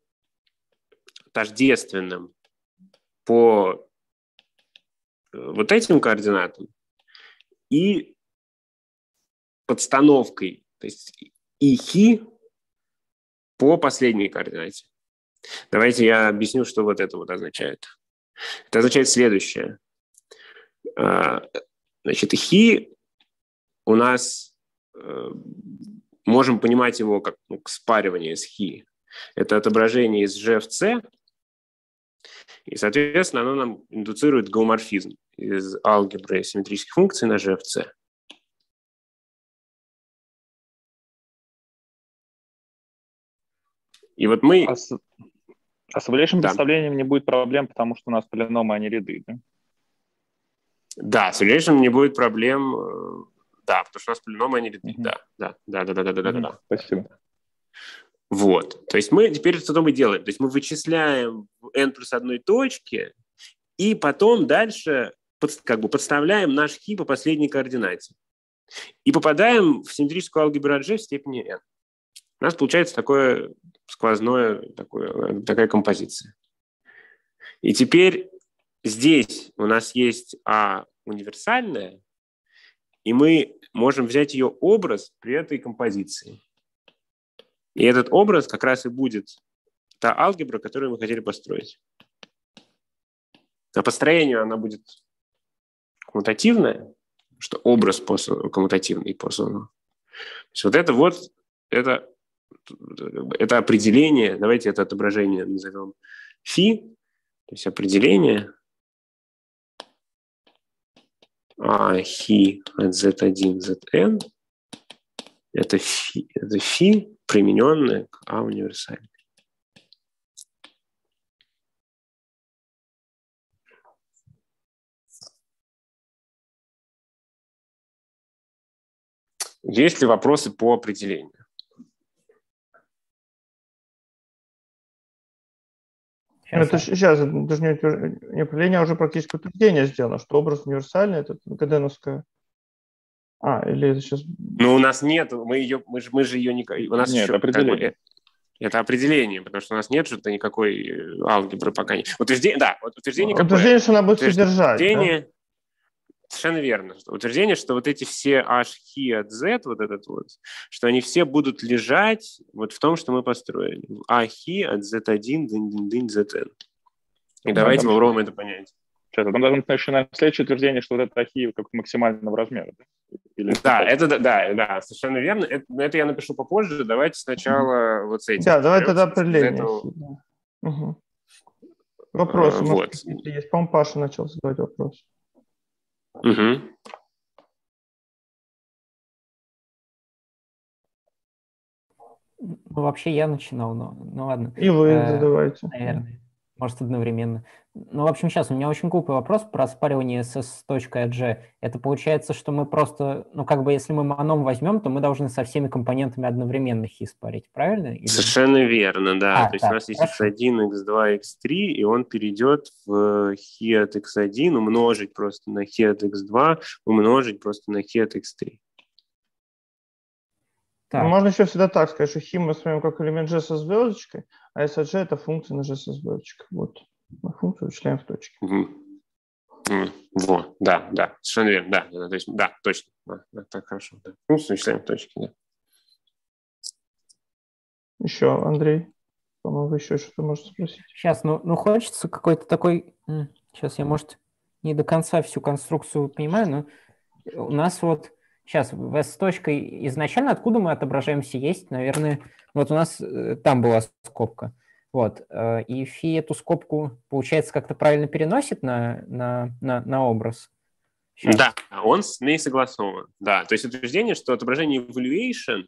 S1: тождественным по э, вот этим координатам и подстановкой, то есть и хи по последней координате. Давайте я объясню, что вот это вот означает. Это означает следующее. А, значит, хи у нас э, можем понимать его как ну, спаривание с хи. Это отображение из G в C, и, соответственно, оно нам индуцирует геоморфизм из алгебры симметрических функций на G в C. И вот мы... А с,
S9: а с да. представлением не будет проблем, потому что у нас полиномы, а не ряды, да?
S1: Да, с evaluation не будет проблем э, да, потому что у нас полиномы, они ряды. Да, да, да, да, да, да, да, да, да.
S9: Спасибо.
S1: Вот. То есть мы теперь что мы делаем? То есть мы вычисляем n плюс одной точки, и потом дальше под, как бы подставляем наш хи по последней координате. И попадаем в симметрическую алгебру G в степени n. У нас получается такое сквозное, такое, такая композиция. И теперь здесь у нас есть А универсальная, и мы можем взять ее образ при этой композиции. И этот образ как раз и будет та алгебра, которую мы хотели построить. А построению она будет коммутативная, что образ по, коммутативный по зону. То есть вот это вот, это, это определение, давайте это отображение назовем фи, то есть определение а хи от z1, zn это фи, это фи примененное к а универсальной. Есть ли вопросы по определению?
S2: Ну, это сейчас, даже не, не определение, а уже практически утверждение сделано, что образ универсальный, это Гаденовская. А, или это сейчас...
S1: Ну, у нас нет, мы, ее, мы, же, мы же ее не... У нас
S9: нет, еще, определение. Как бы,
S1: это определение, потому что у нас нет что-то никакой э, алгебры пока не. Утверждение, да, вот утверждение.
S2: Утверждение, какое? что она будет содержать.
S1: Утверждение, да? Совершенно верно. Утверждение, что вот эти все h, хи от z, вот этот вот, что они все будут лежать вот в том, что мы построили. А хи от z1, дынь, дынь, dyn, zn. И ну, давайте попробуем это понять.
S9: Сейчас, там должно быть наверное, следующее утверждение, что вот это ахи как максимального размера. Да,
S1: Или да это да, да, да, совершенно верно. Это, это я напишу попозже. Давайте сначала mm-hmm. вот с этим.
S2: Да, давай тогда определение. Этого... Угу. Вопросы, а, вот. есть. По-моему, Паша начал задавать вопрос.
S1: Угу.
S3: Ну, вообще я начинал, но ну ладно.
S2: И вы э, задавайте.
S3: Наверное может, одновременно. Ну, в общем, сейчас у меня очень глупый вопрос про спаривание ss.g. Это получается, что мы просто, ну, как бы, если мы маном возьмем, то мы должны со всеми компонентами одновременно хи спарить, правильно? Или...
S1: Совершенно верно, да. А, то есть так, у нас есть x1, x2, x3, и он перейдет в хи от x1, умножить просто на хи от x2, умножить просто на хи от x3.
S2: Так. Ну, можно еще всегда так сказать, что хим мы смотрим как элемент g со звездочкой, а SG это функция на g со звездочкой. Вот. Мы функцию вычисляем в точке.
S1: Угу. Во, да, да, совершенно верно, да, да, то есть, да, точно, да, да, так хорошо, да. Функцию вычисляем в точке, да.
S2: Еще, Андрей, по-моему, вы еще что-то можете спросить.
S3: Сейчас, ну, ну хочется какой-то такой, сейчас я, может, не до конца всю конструкцию понимаю, но у нас вот Сейчас, в S точкой изначально откуда мы отображаемся есть, наверное, вот у нас э, там была скобка. Вот. Э, и фи эту скобку, получается, как-то правильно переносит на, на, на, на образ.
S1: Сейчас. Да, он с ней согласован. Да, то есть утверждение, что отображение evaluation,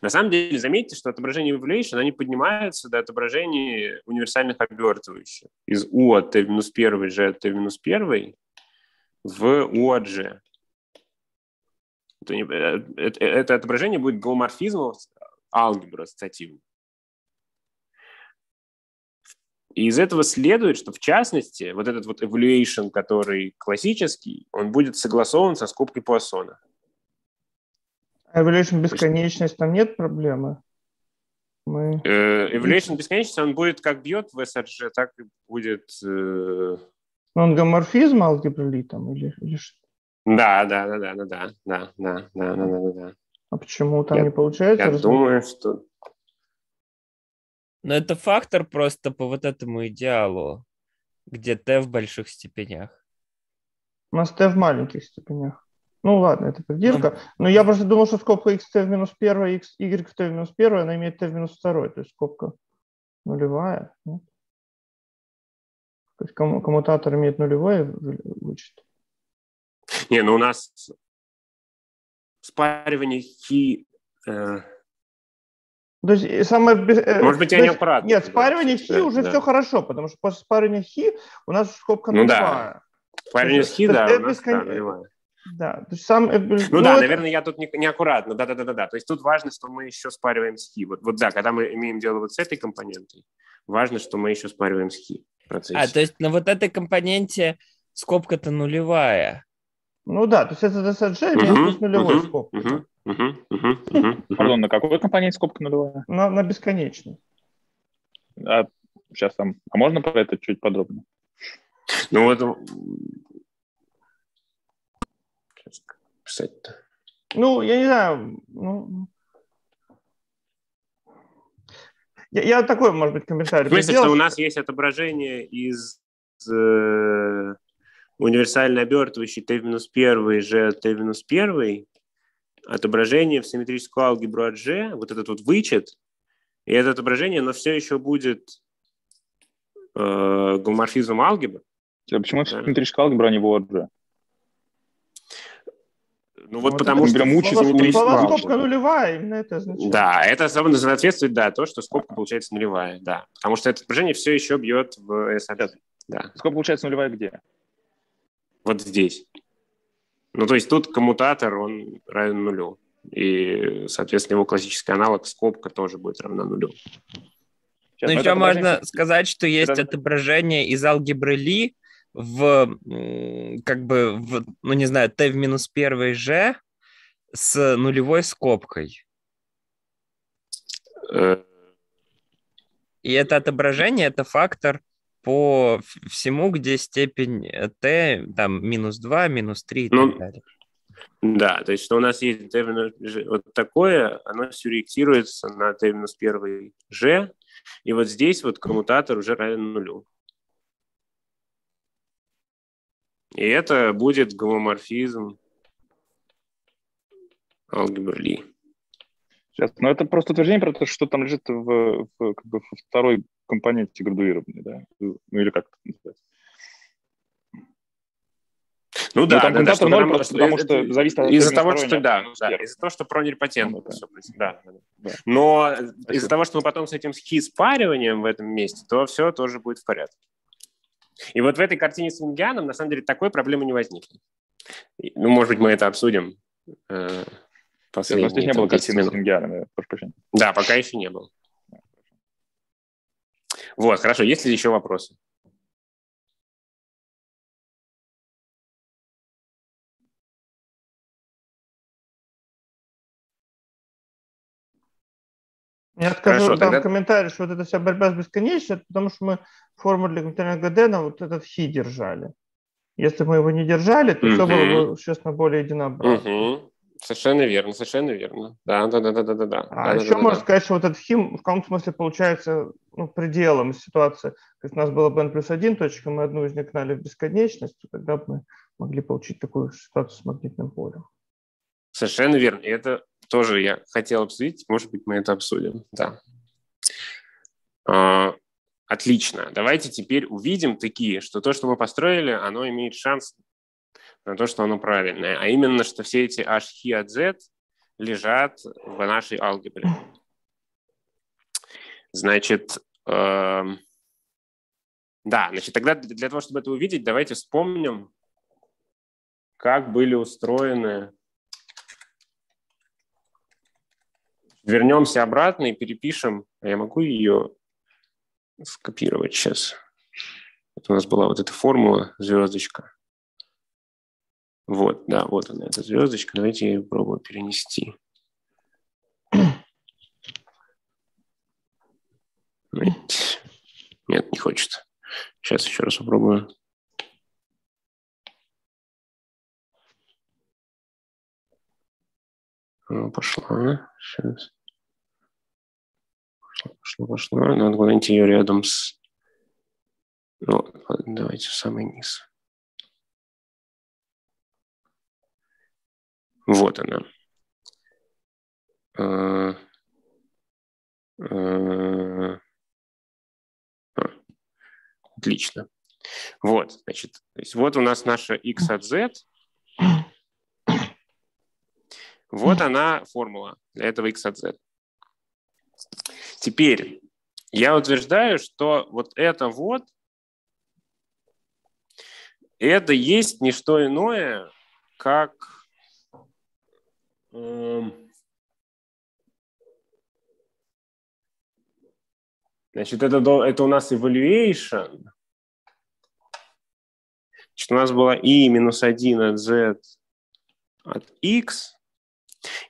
S1: на самом деле, заметьте, что отображение evaluation, они поднимаются до отображения универсальных обертывающих из U от t-1, G от t-1 в U от G то э, это, это отображение будет гоморфизмом алгебры ассоциативной. И из этого следует, что в частности вот этот вот evaluation, который классический, он будет согласован со скобкой Пуассона.
S2: Evaluation бесконечность, там нет проблемы?
S1: Мы... Э, evaluation бесконечность, он будет как бьет в SRG, так и будет... Э...
S2: Он гоморфизм алгебры там или, или что?
S1: Да, да, да, да, да, да, да, да, да, да, да, да.
S2: А почему там я, не получается?
S1: Я думаю, что...
S6: Но это фактор просто по вот этому идеалу, где t в больших степенях.
S2: У нас t в маленьких степенях. Ну ладно, это придирка. Ну, Но я просто думал, что скобка xt в минус 1, x, y в t в минус 1, она имеет t в минус 2, то есть скобка нулевая. То есть коммутатор имеет нулевое вычет.
S1: Не, ну у нас спаривание хи... Э...
S2: То есть самое...
S1: Э, Может быть, я не аккуратно.
S2: Нет, спаривание хи да, уже да. все хорошо, потому что после спаривания хи у нас скобка
S1: ну, нулевая. Да. Спаривание хи, да, у нас бескон... да,
S2: Да, то есть сам...
S1: Ну, ну да, наверное, я тут не, не аккуратно, да-да-да-да. То есть тут важно, что мы еще спариваем с хи. Вот, вот да, когда мы имеем дело вот с этой компонентой, важно, что мы еще спариваем с хи.
S6: А, то есть на вот этой компоненте скобка-то нулевая.
S2: Ну да, то есть это DSG имеет uh-huh, нулевой uh-huh, скобка. Uh-huh,
S9: uh-huh, uh-huh, uh-huh. Пардон, на какой компонент скобка нулевая?
S2: На, на бесконечной.
S9: А, сейчас там. А можно про это чуть подробнее?
S1: Ну вот. Сейчас писать-то.
S2: Ну, я не знаю. Ну, я, я такой, может быть, комментарий. В
S1: смысле, что у нас есть отображение из э, универсально обертывающий t-1 g t-1 отображение в симметрическую алгебру от g, вот этот вот вычет, и это отображение, оно все еще будет э, гоморфизмом алгебры.
S9: А почему да. симметрическая алгебра, а не вот g?
S1: Ну вот, вот потому что прям учится симметрическую
S2: скобка нулевая, именно это означает.
S1: Да, это соответствует, да, то, что скобка получается нулевая, да. Потому что это отображение все еще бьет в SRT. Да.
S9: Скобка получается нулевая где?
S1: Вот здесь. Ну, то есть тут коммутатор, он равен нулю. И, соответственно, его классический аналог скобка тоже будет равна нулю.
S6: Сейчас, ну, еще можно сказать, что есть это... отображение из алгебры Ли в, как бы, в, ну, не знаю, t в минус первой g с нулевой скобкой. Э. И это отображение, это фактор по всему, где степень э, t там минус 2, минус 3 и ну, так далее.
S1: Да, то есть что у нас есть t вот такое, оно сюрреактируется на t минус 1 g, и вот здесь вот коммутатор уже равен нулю. И это будет гомоморфизм алгебры Ли.
S9: Сейчас, но это просто утверждение про то, что там лежит в, в, как бы, во второй компоненте градуирования, да? Ну или как это называется?
S1: Ну да, там да, да, что
S9: 0, потому, что, потому что зависит от
S1: из-за того, что да, да из-за того, что пронерпатент. Ну, да. Да, да. Но из-за того, что мы потом с этим хи-спариванием в этом месте, то все тоже будет в порядке. И вот в этой картине с Вингианом на самом деле такой проблемы не возникнет. Ну, может быть, мы это обсудим. Э,
S9: последние, здесь не было картины с Вингианом, я прошу прощения.
S1: Да, пока еще не было. Вот, хорошо. Есть ли еще вопросы?
S2: Я скажу, Хорошо, дам тогда... комментарий, что вот эта вся борьба с бесконечностью, потому что мы формулу для компьютерного Гадена вот этот хи держали. Если бы мы его не держали, то угу. все было бы, честно, более единообразно.
S1: Угу. Совершенно верно, совершенно верно. Да, да, да, да, да, да.
S2: А
S1: да,
S2: еще
S1: да,
S2: можно
S1: да.
S2: сказать, что вот этот хим в каком смысле получается ну, пределом ситуации. То есть у нас было бы n плюс один точка, мы одну из них гнали в бесконечность, то тогда бы мы могли получить такую ситуацию с магнитным полем.
S1: Совершенно верно. И это тоже я хотел обсудить. Может быть, мы это обсудим. Да. А, отлично. Давайте теперь увидим такие, что то, что мы построили, оно имеет шанс на то, что оно правильное. А именно, что все эти h, хи от z лежат в нашей алгебре. Значит, э, да, значит, тогда для того, чтобы это увидеть, давайте вспомним, как были устроены Вернемся обратно и перепишем. Я могу ее скопировать сейчас. Это у нас была вот эта формула, звездочка. Вот, да, вот она, эта звездочка. Давайте я ее попробую перенести. Нет, не хочет. Сейчас еще раз попробую. Пошла. Сейчас пошло, пошло. Надо куда-нибудь ее рядом с... Ну, давайте в самый низ. Вот она. А, а, а. Отлично. Вот, значит, то есть вот у нас наша x от z. Вот она формула для этого x от z. Теперь я утверждаю, что вот это вот, это есть не что иное, как значит, это, это у нас evaluation. Значит, у нас была i минус 1 от z от x,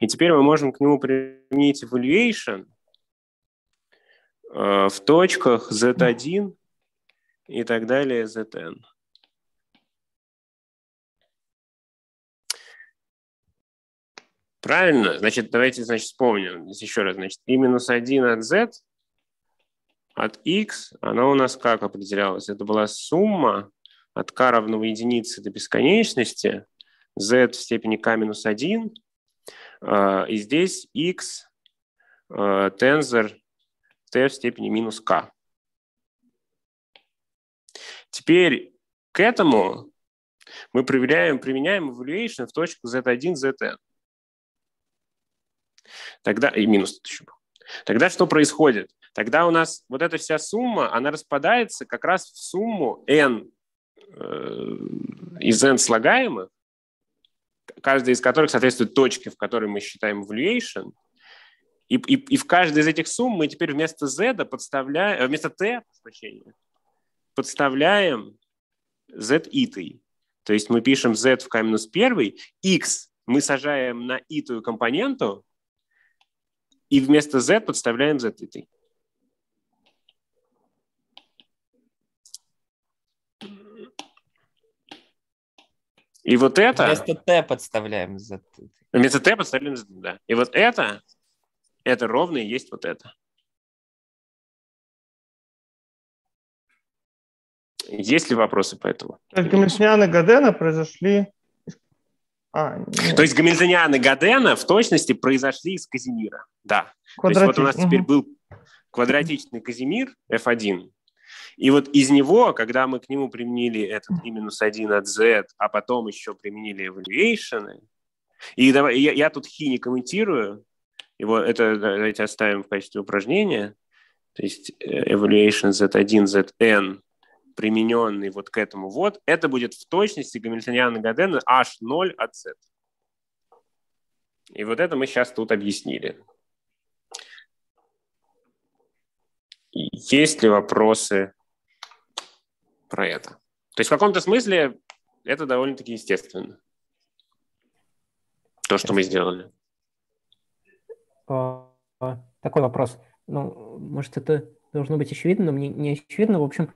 S1: и теперь мы можем к нему применить evaluation – Э, в точках z1 и так далее zn. Правильно? Значит, давайте значит, вспомним еще раз. Значит, и минус 1 от z от x, она у нас как определялась? Это была сумма от k равного единице до бесконечности, z в степени k минус 1, э, и здесь x э, тензор t в степени минус k. Теперь к этому мы проверяем, применяем evaluation в точку z1, zn. Тогда, и минус еще был. Тогда что происходит? Тогда у нас вот эта вся сумма, она распадается как раз в сумму n э, из n слагаемых, каждая из которых соответствует точке, в которой мы считаем evaluation – и, и, и в каждой из этих сумм мы теперь вместо z подставляем, э, вместо t, прощения, подставляем z итый. То есть мы пишем z в k-1, x мы сажаем на итую компоненту, и вместо z подставляем z итый. И вот это...
S6: Вместо t подставляем z.
S1: Вместо t подставляем z, да. И вот это это ровно и есть вот это. Есть ли вопросы по этому?
S2: Гамильтониан и Гадена произошли...
S1: А, нет. То есть Гамильтониан и Гадена в точности произошли из Казимира, да. То есть вот у нас угу. теперь был квадратичный Казимир F1, и вот из него, когда мы к нему применили этот и минус 1 от z, а потом еще применили evaluation, и давай, я, я тут хи не комментирую, его это давайте оставим в качестве упражнения, то есть э, evaluation z1, zn, примененный вот к этому вот, это будет в точности Гамильтониана Гадена h0 от z. И вот это мы сейчас тут объяснили. Есть ли вопросы про это? То есть в каком-то смысле это довольно-таки естественно. То, что мы сделали.
S3: А, такой вопрос. Ну, может, это должно быть очевидно, но мне не очевидно. В общем,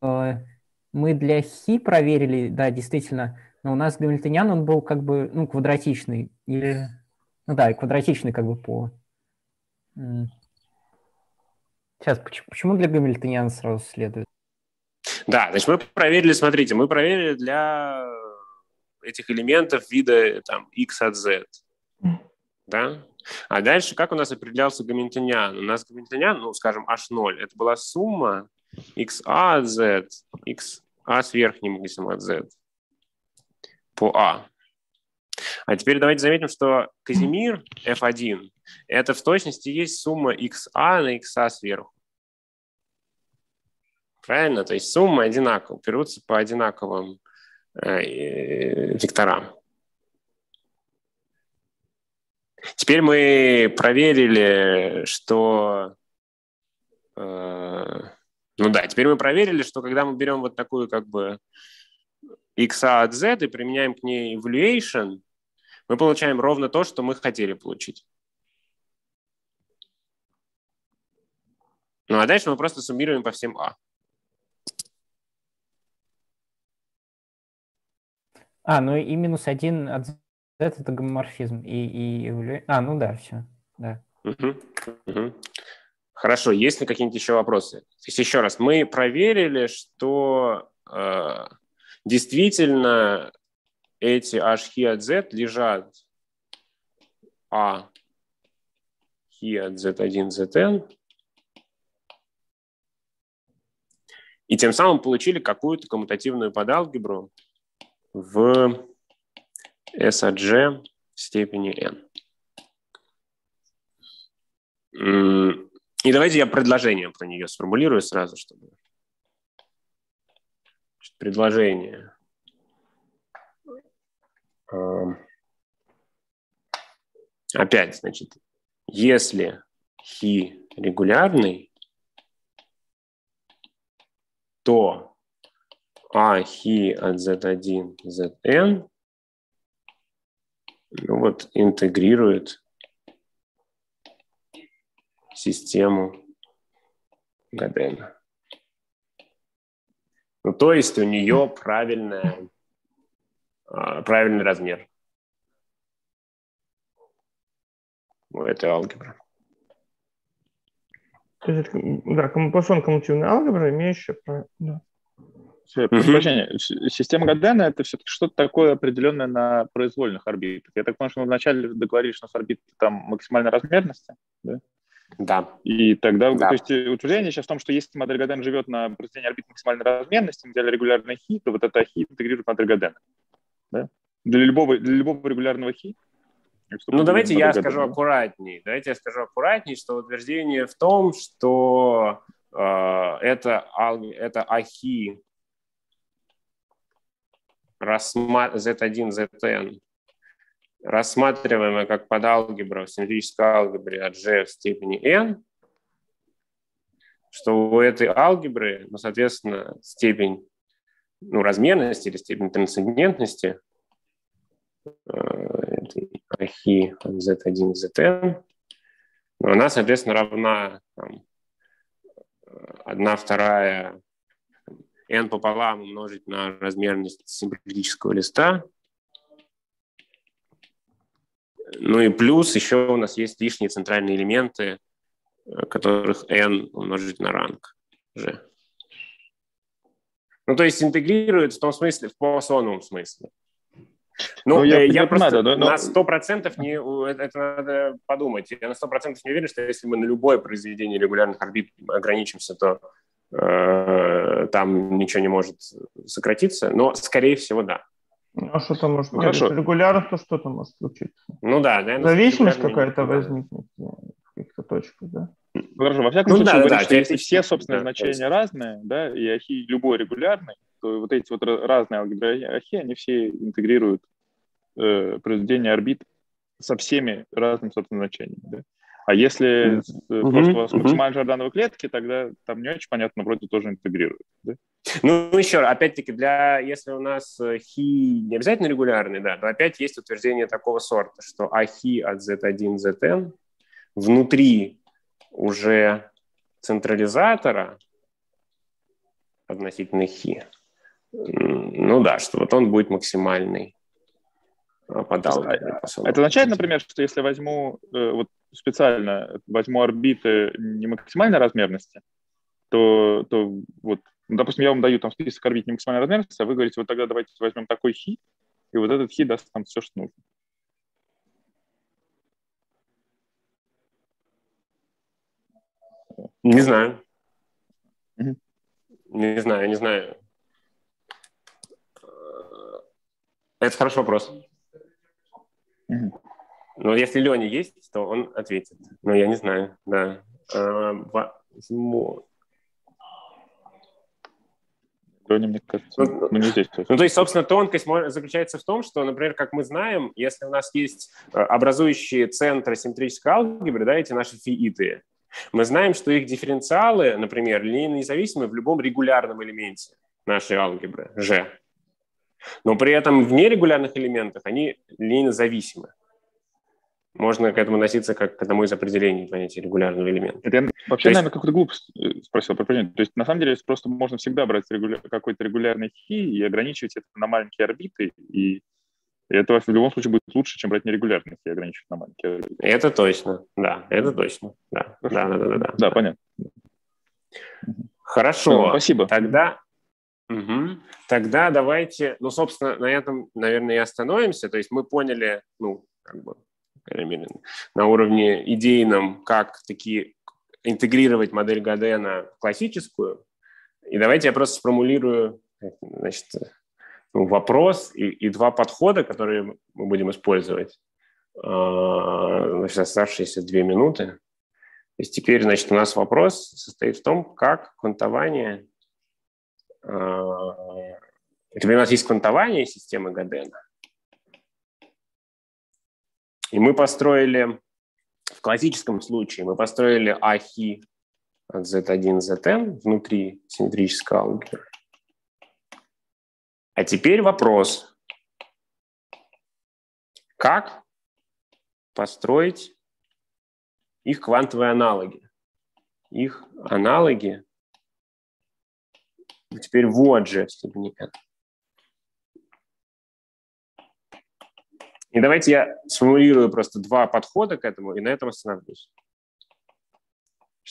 S3: мы для хи проверили, да, действительно, но у нас гамильтониан, он был как бы, ну, квадратичный. Или, ну да, квадратичный как бы по... Сейчас, почему для гамильтониана сразу следует?
S1: Да, значит, мы проверили, смотрите, мы проверили для этих элементов вида там x от z. Да? А дальше как у нас определялся гамильтониан? У нас гамильтониан, ну, скажем, h0, это была сумма xa от z, xa с верхним весом от z по a. А теперь давайте заметим, что Казимир f1 это в точности есть сумма xa на xa сверху. Правильно? То есть суммы одинаковые, берутся по одинаковым э, векторам. Теперь мы проверили, что... Э, ну да, теперь мы проверили, что когда мы берем вот такую как бы x от z и применяем к ней evaluation, мы получаем ровно то, что мы хотели получить. Ну а дальше мы просто суммируем по всем а.
S3: А, ну и минус один от z это гомоморфизм. И, и... А, ну да, все. Да.
S1: Угу. Угу. Хорошо, есть ли какие-нибудь еще вопросы? То есть еще раз, мы проверили, что э, действительно эти h от z лежат а от z1, zn, и тем самым получили какую-то коммутативную подалгебру в S от G в степени n. И давайте я предложение про нее сформулирую сразу, чтобы... Предложение. Опять, значит, если хи регулярный, то а хи от z1, zn ну вот интегрирует систему Гадена. Ну, то есть у нее правильная, правильный размер у этой алгебры.
S2: То есть, да, Поиссон коммутативная алгебра, имеющая... Да.
S9: Прощение. Система Гадена — это все-таки что-то такое определенное на произвольных орбитах. Я так понимаю, что мы вначале договорились, что у нас орбиты там максимальной размерности, да?
S1: Да.
S9: И тогда, да. то есть э, утверждение сейчас в том, что если модель Гадена живет на произведении орбит максимальной размерности, мы взяли регулярный хи, то вот это хи интегрирует модель Гадена. Да? Для любого, для любого регулярного хи
S1: ну, давайте я скажу аккуратней. Давайте я скажу аккуратней, что утверждение в том, что э, это, это ахи рассма... Z1, Zn рассматриваемая как подалгебра в симметрической алгебре от g в степени n, что у этой алгебры, ну, соответственно, степень ну, размерности или степень трансцендентности э, ахи z1, zn, но она, соответственно, равна там, 1 вторая n пополам умножить на размерность симметрического листа. Ну и плюс еще у нас есть лишние центральные элементы, которых n умножить на ранг g. Ну, то есть интегрирует в том смысле, в полосоновом смысле. Ну,
S9: Ну, я
S1: я, я просто
S9: да, но-
S1: на 100% не, это надо подумать. Я на 100% не уверен, что если мы на любое произведение регулярных орбит ограничимся, то э, там ничего не может сократиться. Но, скорее всего, да.
S2: А что там может?
S9: Хорошо.
S2: Если регулярно, то что там может случиться?
S1: Ну да, наверное,
S2: Зависимость какая-то
S1: не-
S2: возникнет ну, в каких-то точках, да?
S9: Хорошо, во всяком
S1: Ну
S9: случае,
S1: да,
S9: говорит,
S1: да,
S9: что если все собственные
S1: да,
S9: значения
S1: конечно.
S9: разные, да, и ахи любой регулярный, то вот эти вот разные алгебры ахи, они все интегрируют э, произведение орбит со всеми разными собственными значениями. Да? А если
S1: Мгм,
S9: просто у вас
S1: мгм.
S9: максимально жордановые клетки, тогда там не очень понятно, но вроде тоже интегрируют. Да?
S1: Ну, еще раз, опять-таки, для, если у нас э, хи не обязательно регулярный, да, то опять есть утверждение такого сорта, что ахи от z1, zn внутри уже централизатора относительно хи, ну да, что вот он будет максимальный а, по алгебре, по самому.
S9: Это означает, например, что если возьму э, вот специально возьму орбиты не максимальной размерности, то, то вот, ну, допустим, я вам даю там список орбит не максимальной размерности, а вы говорите, вот тогда давайте возьмем такой хи, и вот этот хи даст там все, что нужно.
S1: Не знаю.
S9: Мгм.
S1: Не знаю, не знаю. Э, Это хороший вопрос.
S9: Мгм.
S1: Но если Леня есть, то он ответит. Но я не знаю, да. Э, возьму.
S9: Леня, мне кажется,
S1: Ну,
S9: ну не здесь.
S1: Ну, то есть, собственно, тонкость заключается в том, что, например, как мы знаем, если у нас есть э, образующие центры симметрической алгебры, да, эти наши фииты, мы знаем, что их дифференциалы, например, линейно независимы в любом регулярном элементе нашей алгебры, G. Но при этом в нерегулярных элементах они линейно зависимы. Можно к этому относиться как к одному из определений понятия регулярного элемента.
S9: Это я вообще,
S1: То есть-
S9: наверное, какую-то глупость э, спросил про определение. То есть, на самом деле, просто можно всегда брать регуля- какой-то регулярный хи и ограничивать это на маленькие орбиты, и и это в любом случае будет лучше, чем брать нерегулярный хи и ограничивать на маленькие орбиты.
S1: Это точно, да, это точно, да, да,
S9: Хорошо.
S1: да, да, да, да.
S9: Да, понятно.
S1: Хорошо.
S9: Ну, Спасибо.
S1: Тогда, Мгм. тогда давайте, ну, собственно, на этом, наверное, и остановимся. То есть мы поняли, ну, как бы, на уровне идейном, как такие интегрировать модель Гадена в классическую. И давайте я просто сформулирую, значит, ну, вопрос и, и два подхода, которые мы будем использовать. А, Значит, оставшиеся две минуты. То есть теперь, значит, у нас вопрос состоит в том, как квантование... а, Теперь у нас есть квантование системы Гадена. И мы построили, в классическом случае, мы построили ахи от z1, zn внутри симметрической алгебры. А теперь вопрос. Как построить их квантовые аналоги? Их аналоги теперь вот же в степени n. И давайте я сформулирую просто два подхода к этому, и на этом остановлюсь.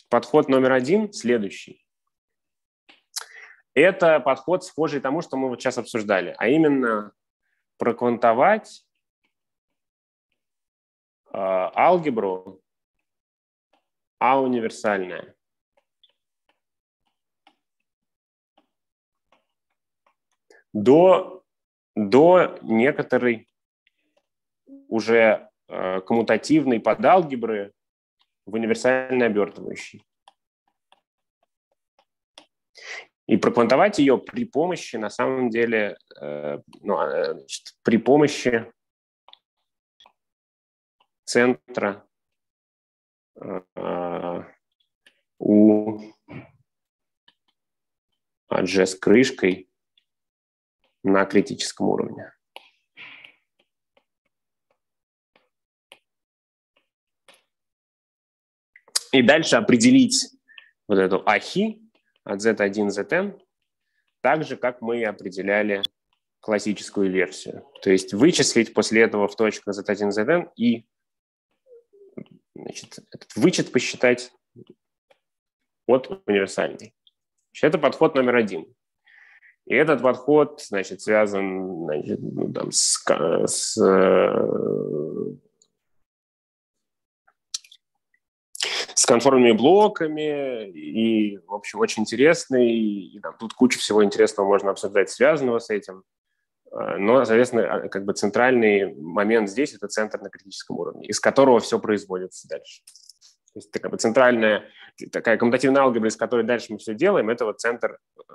S1: Подход номер один следующий. Это подход, схожий тому, что мы вот сейчас обсуждали, а именно проквантовать э, алгебру А универсальная. До, до некоторой уже э, коммутативной подалгебры в универсально обертывающей. И проквантовать ее при помощи, на самом деле, э, ну, э, значит, при помощи центра э, у AG с крышкой на критическом уровне. И дальше определить вот эту ахи от z1, zn, так же, как мы определяли классическую версию. То есть вычислить после этого в точках z1, zn и значит, этот вычет посчитать от универсальной. Это подход номер один. И этот подход, значит, связан значит, ну, там, с, с с конформными блоками, и, в общем, очень интересный, и, там, тут куча всего интересного можно обсуждать, связанного с этим. А, но, соответственно, а, как бы центральный момент здесь – это центр на критическом уровне, из которого все производится дальше. То есть это как бы центральная, такая коммутативная алгебра, из которой дальше мы все делаем, это вот центр э,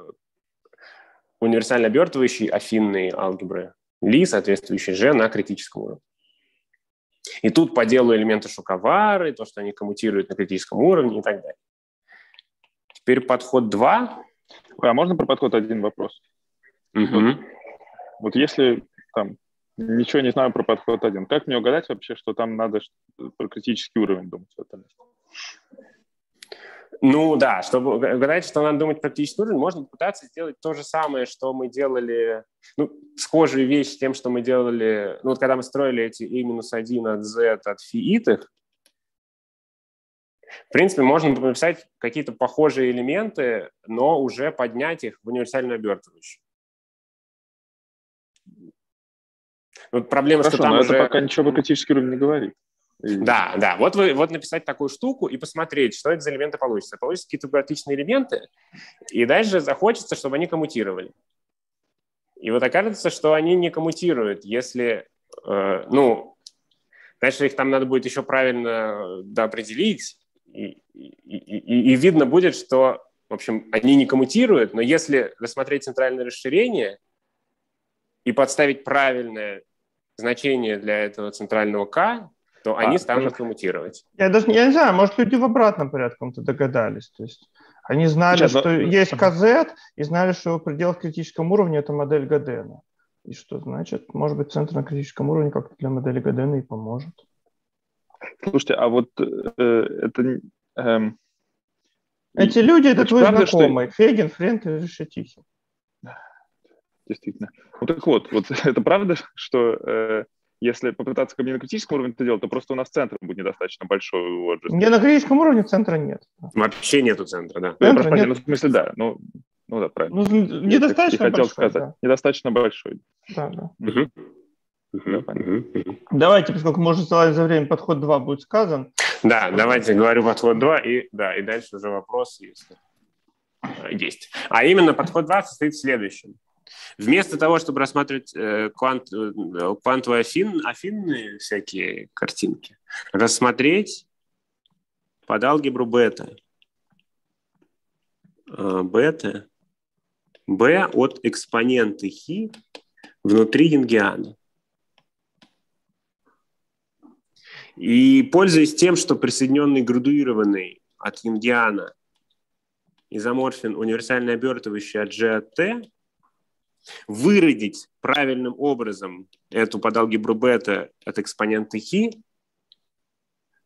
S1: универсально обертывающей афинной алгебры Ли, соответствующей G на критическом уровне. И тут по делу элементы шоковары, то, что они коммутируют на критическом уровне и так далее. Теперь подход 2.
S9: А можно про подход один вопрос?
S1: Угу.
S9: Вот, вот если там ничего не знаю про подход один, как мне угадать вообще, что там надо про критический уровень думать?
S1: Ну да, чтобы угадать, что надо думать про практический уровень, можно попытаться сделать то же самое, что мы делали, ну, схожую вещь с тем, что мы делали, ну вот когда мы строили эти a-1 от z от фиитых, в принципе, можно написать какие-то похожие элементы, но уже поднять их в универсальную обертывающую. Вот проблема,
S9: Хорошо,
S1: что там
S9: но
S1: уже...
S9: это пока ничего про критический уровень не говорит.
S1: Да, да. Вот вы вот написать такую штуку и посмотреть, что это за элементы получится. Получатся какие-то графичные элементы, и дальше захочется, чтобы они коммутировали. И вот окажется, что они не коммутируют, если, э, ну, дальше их там надо будет еще правильно да, определить, и, и, и, и видно будет, что, в общем, они не коммутируют, но если рассмотреть центральное расширение и подставить правильное значение для этого центрального k, то а, они станут коммутировать.
S2: Я даже я не знаю, может, люди в обратном порядке то догадались. То есть они знали, Сейчас, что но... есть КЗ, и знали, что в пределах критическом уровня это модель Гадена. И что значит, может быть, центр на критическом уровне как-то для модели Гадена и поможет.
S9: Слушайте, а вот э, это... Э,
S2: Эти люди, это твои правда, знакомые. Что... Фегин, Френк и Шатихин.
S9: Действительно. Ну так вот, вот это правда, что э, если попытаться как бы на критическом уровне это делать, то просто у нас центр будет недостаточно большой. Вот,
S2: не на критическом уровне центра нет.
S1: Вообще нету центра, да.
S9: Центра ну, нет. ну, в смысле, да. Ну, ну да, правильно.
S2: Ну, недостаточно
S9: я, хотел большой, сказать. Да. Недостаточно большой.
S2: Да, да. Угу. Угу, Давайте, поскольку мы уже сказали за время подход 2 будет сказан.
S1: Да, давайте говорю подход 2, и, да, и дальше уже вопрос, если есть. А именно подход 2 состоит в следующем. Вместо того, чтобы рассматривать э, квант, э, квантовые афин, афинные всякие картинки, рассмотреть под алгебру бета. Э, бета. b от экспоненты хи внутри Янгиана. И пользуясь тем, что присоединенный градуированный от Янгиана изоморфен универсальный обертывающий от G от T, выродить правильным образом эту подалгебру бета от экспонента хи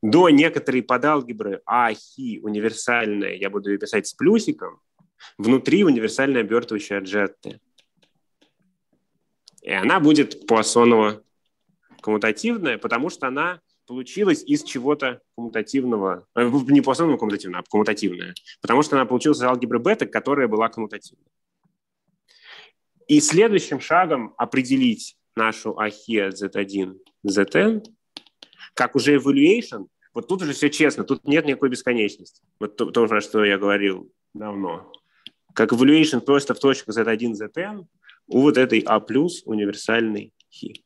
S1: до некоторой подалгебры а хи универсальная, я буду ее писать с плюсиком, внутри универсальная обертывающая джетты. И она будет Пуассонова коммутативная, потому что она получилась из чего-то коммутативного, э, не Пуассонова коммутативная, а коммутативная, потому что она получилась из алгебры бета, которая была коммутативной. И следующим шагом определить нашу ахи z1, zn, как уже evaluation, вот тут уже все честно, тут нет никакой бесконечности. Вот то, то что я говорил давно. Как evaluation просто в точку z1, zn у вот этой a плюс универсальной хи.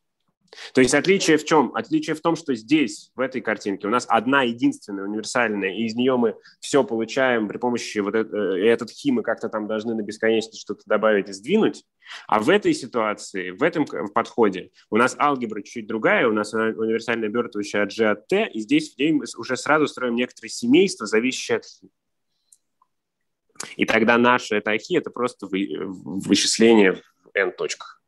S1: То есть отличие в чем? Отличие в том, что здесь, в этой картинке, у нас одна единственная универсальная, и из нее мы все получаем при помощи вот это, э, этот хи мы как-то там должны на бесконечность что-то добавить и сдвинуть. А в этой ситуации, в этом подходе у нас алгебра чуть-чуть другая, у нас универсальная обертывающая от g от t, и здесь в ней мы уже сразу строим некоторые семейства, зависящие от хи. И тогда наше это хи – это просто вычисление в n точках.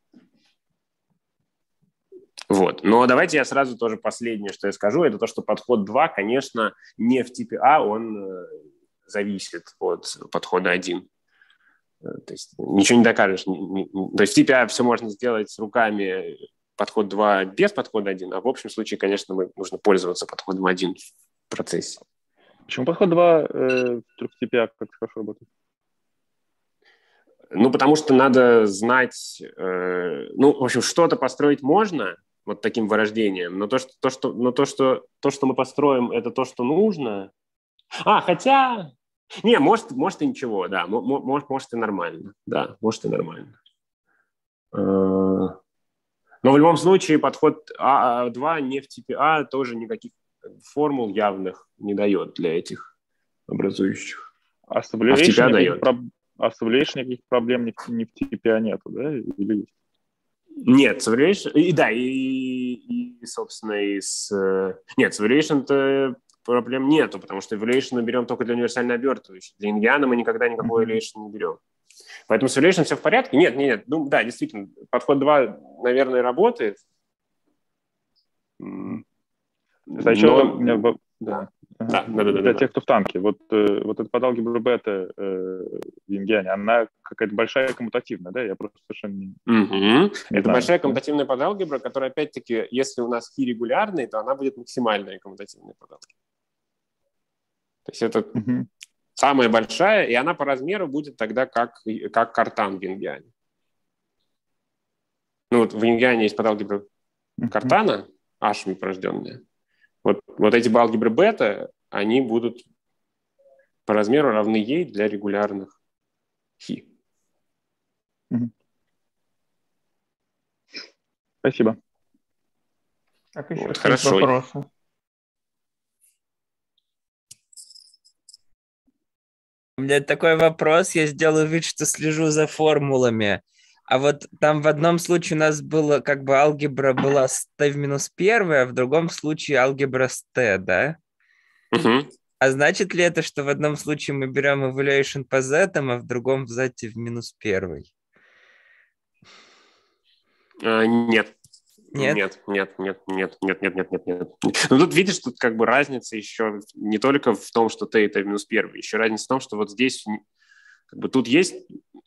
S1: Вот. Но давайте я сразу тоже последнее, что я скажу, это то, что подход 2, конечно, не в типе А, он э, зависит от подхода 1. Э, то есть ничего не докажешь. То есть в типе А все можно сделать руками подход 2 без подхода 1, а в общем случае, конечно, мы, нужно пользоваться подходом 1 в процессе.
S9: Почему подход 2 э, в типе А как хорошо работает?
S1: Ну, потому что надо знать, э, ну, в общем, что-то построить можно вот таким вырождением, но то, что, то, что, но то, что, то, что мы построим, это то, что нужно. А, хотя, не, может, может и ничего, да, может, может и нормально, да, может и нормально. Э, но в любом случае подход А2 не в типе А тоже никаких формул явных не дает для этих образующих.
S9: А а в типе А дает. Про... А с никаких проблем не, не в А нету, да? Или есть?
S1: Нет, с и да, и, и, собственно, и с... Нет, с evaluation проблем нету, потому что evaluation мы берем только для универсальной обертывающей. Для Индиана мы никогда никакой evaluation не берем. Поэтому с evaluation все в порядке? Нет, нет, нет. Ну, да, действительно, подход 2, наверное, работает.
S9: Еще Но... меня... Да. Да, да, да, Для да, тех, кто в танке. Вот, э, вот эта подалги бета э, в Ингиане, она какая-то большая коммутативная, да? Я просто совершенно не,
S1: угу. не Это знаю. большая коммутативная подалгебра, которая, опять-таки, если у нас хи регулярный, то она будет максимальная коммутативная подалгебра. То есть это угу. самая большая, и она по размеру будет тогда как, как картан в Ингиане. Ну вот в Ингиане есть подалгебра картана, ашми порожденная. Вот, вот эти алгебры бета, они будут по размеру равны ей для регулярных хи.
S9: Спасибо.
S2: Так, еще вот, хорошо. Вопросы.
S6: У меня такой вопрос, я сделаю вид, что слежу за формулами. А вот там в одном случае у нас было как бы алгебра была с t в минус 1, а в другом случае алгебра с t, да?
S1: Угу.
S6: А значит ли это, что в одном случае мы берем evaluation по z, а в другом в z в минус 1?
S1: А, нет.
S6: Нет?
S1: Нет, нет, нет, нет, нет, нет, нет, нет, нет. Ну тут видишь, тут как бы разница еще не только в том, что t это минус первый, еще разница в том, что вот здесь как бы тут есть,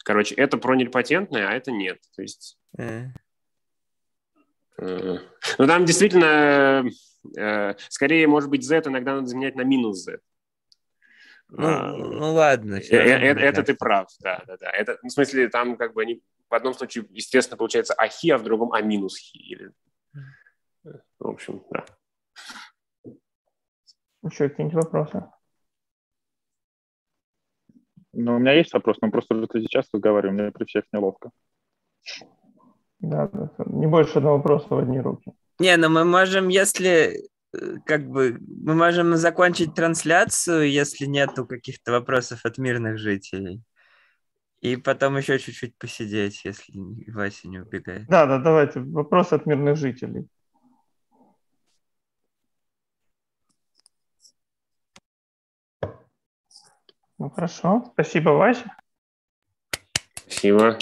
S1: короче, это пронильпатентное, а это нет. То есть... Mm. Э, ну, там действительно, э, скорее, может быть, z иногда надо заменять на минус z.
S6: Ну, а, ну ладно.
S1: Э, это, это ты прав, да, да, да. Это, в смысле, там как бы они в одном случае, естественно, получается ахи, а в другом а минус хи. Или... В общем, да.
S2: Еще какие-нибудь вопросы?
S9: Ну, у меня есть вопрос, но просто вот сейчас разговариваю, мне при всех неловко.
S2: Да, не больше одного вопроса в одни руки.
S6: Не, ну мы можем, если э, как бы мы можем закончить трансляцию, если нету каких-то вопросов от мирных жителей. И потом еще чуть-чуть посидеть, если Вася не убегает.
S2: Да, да, давайте. Вопрос от мирных жителей. Ну хорошо. Спасибо, Вася.
S1: Спасибо.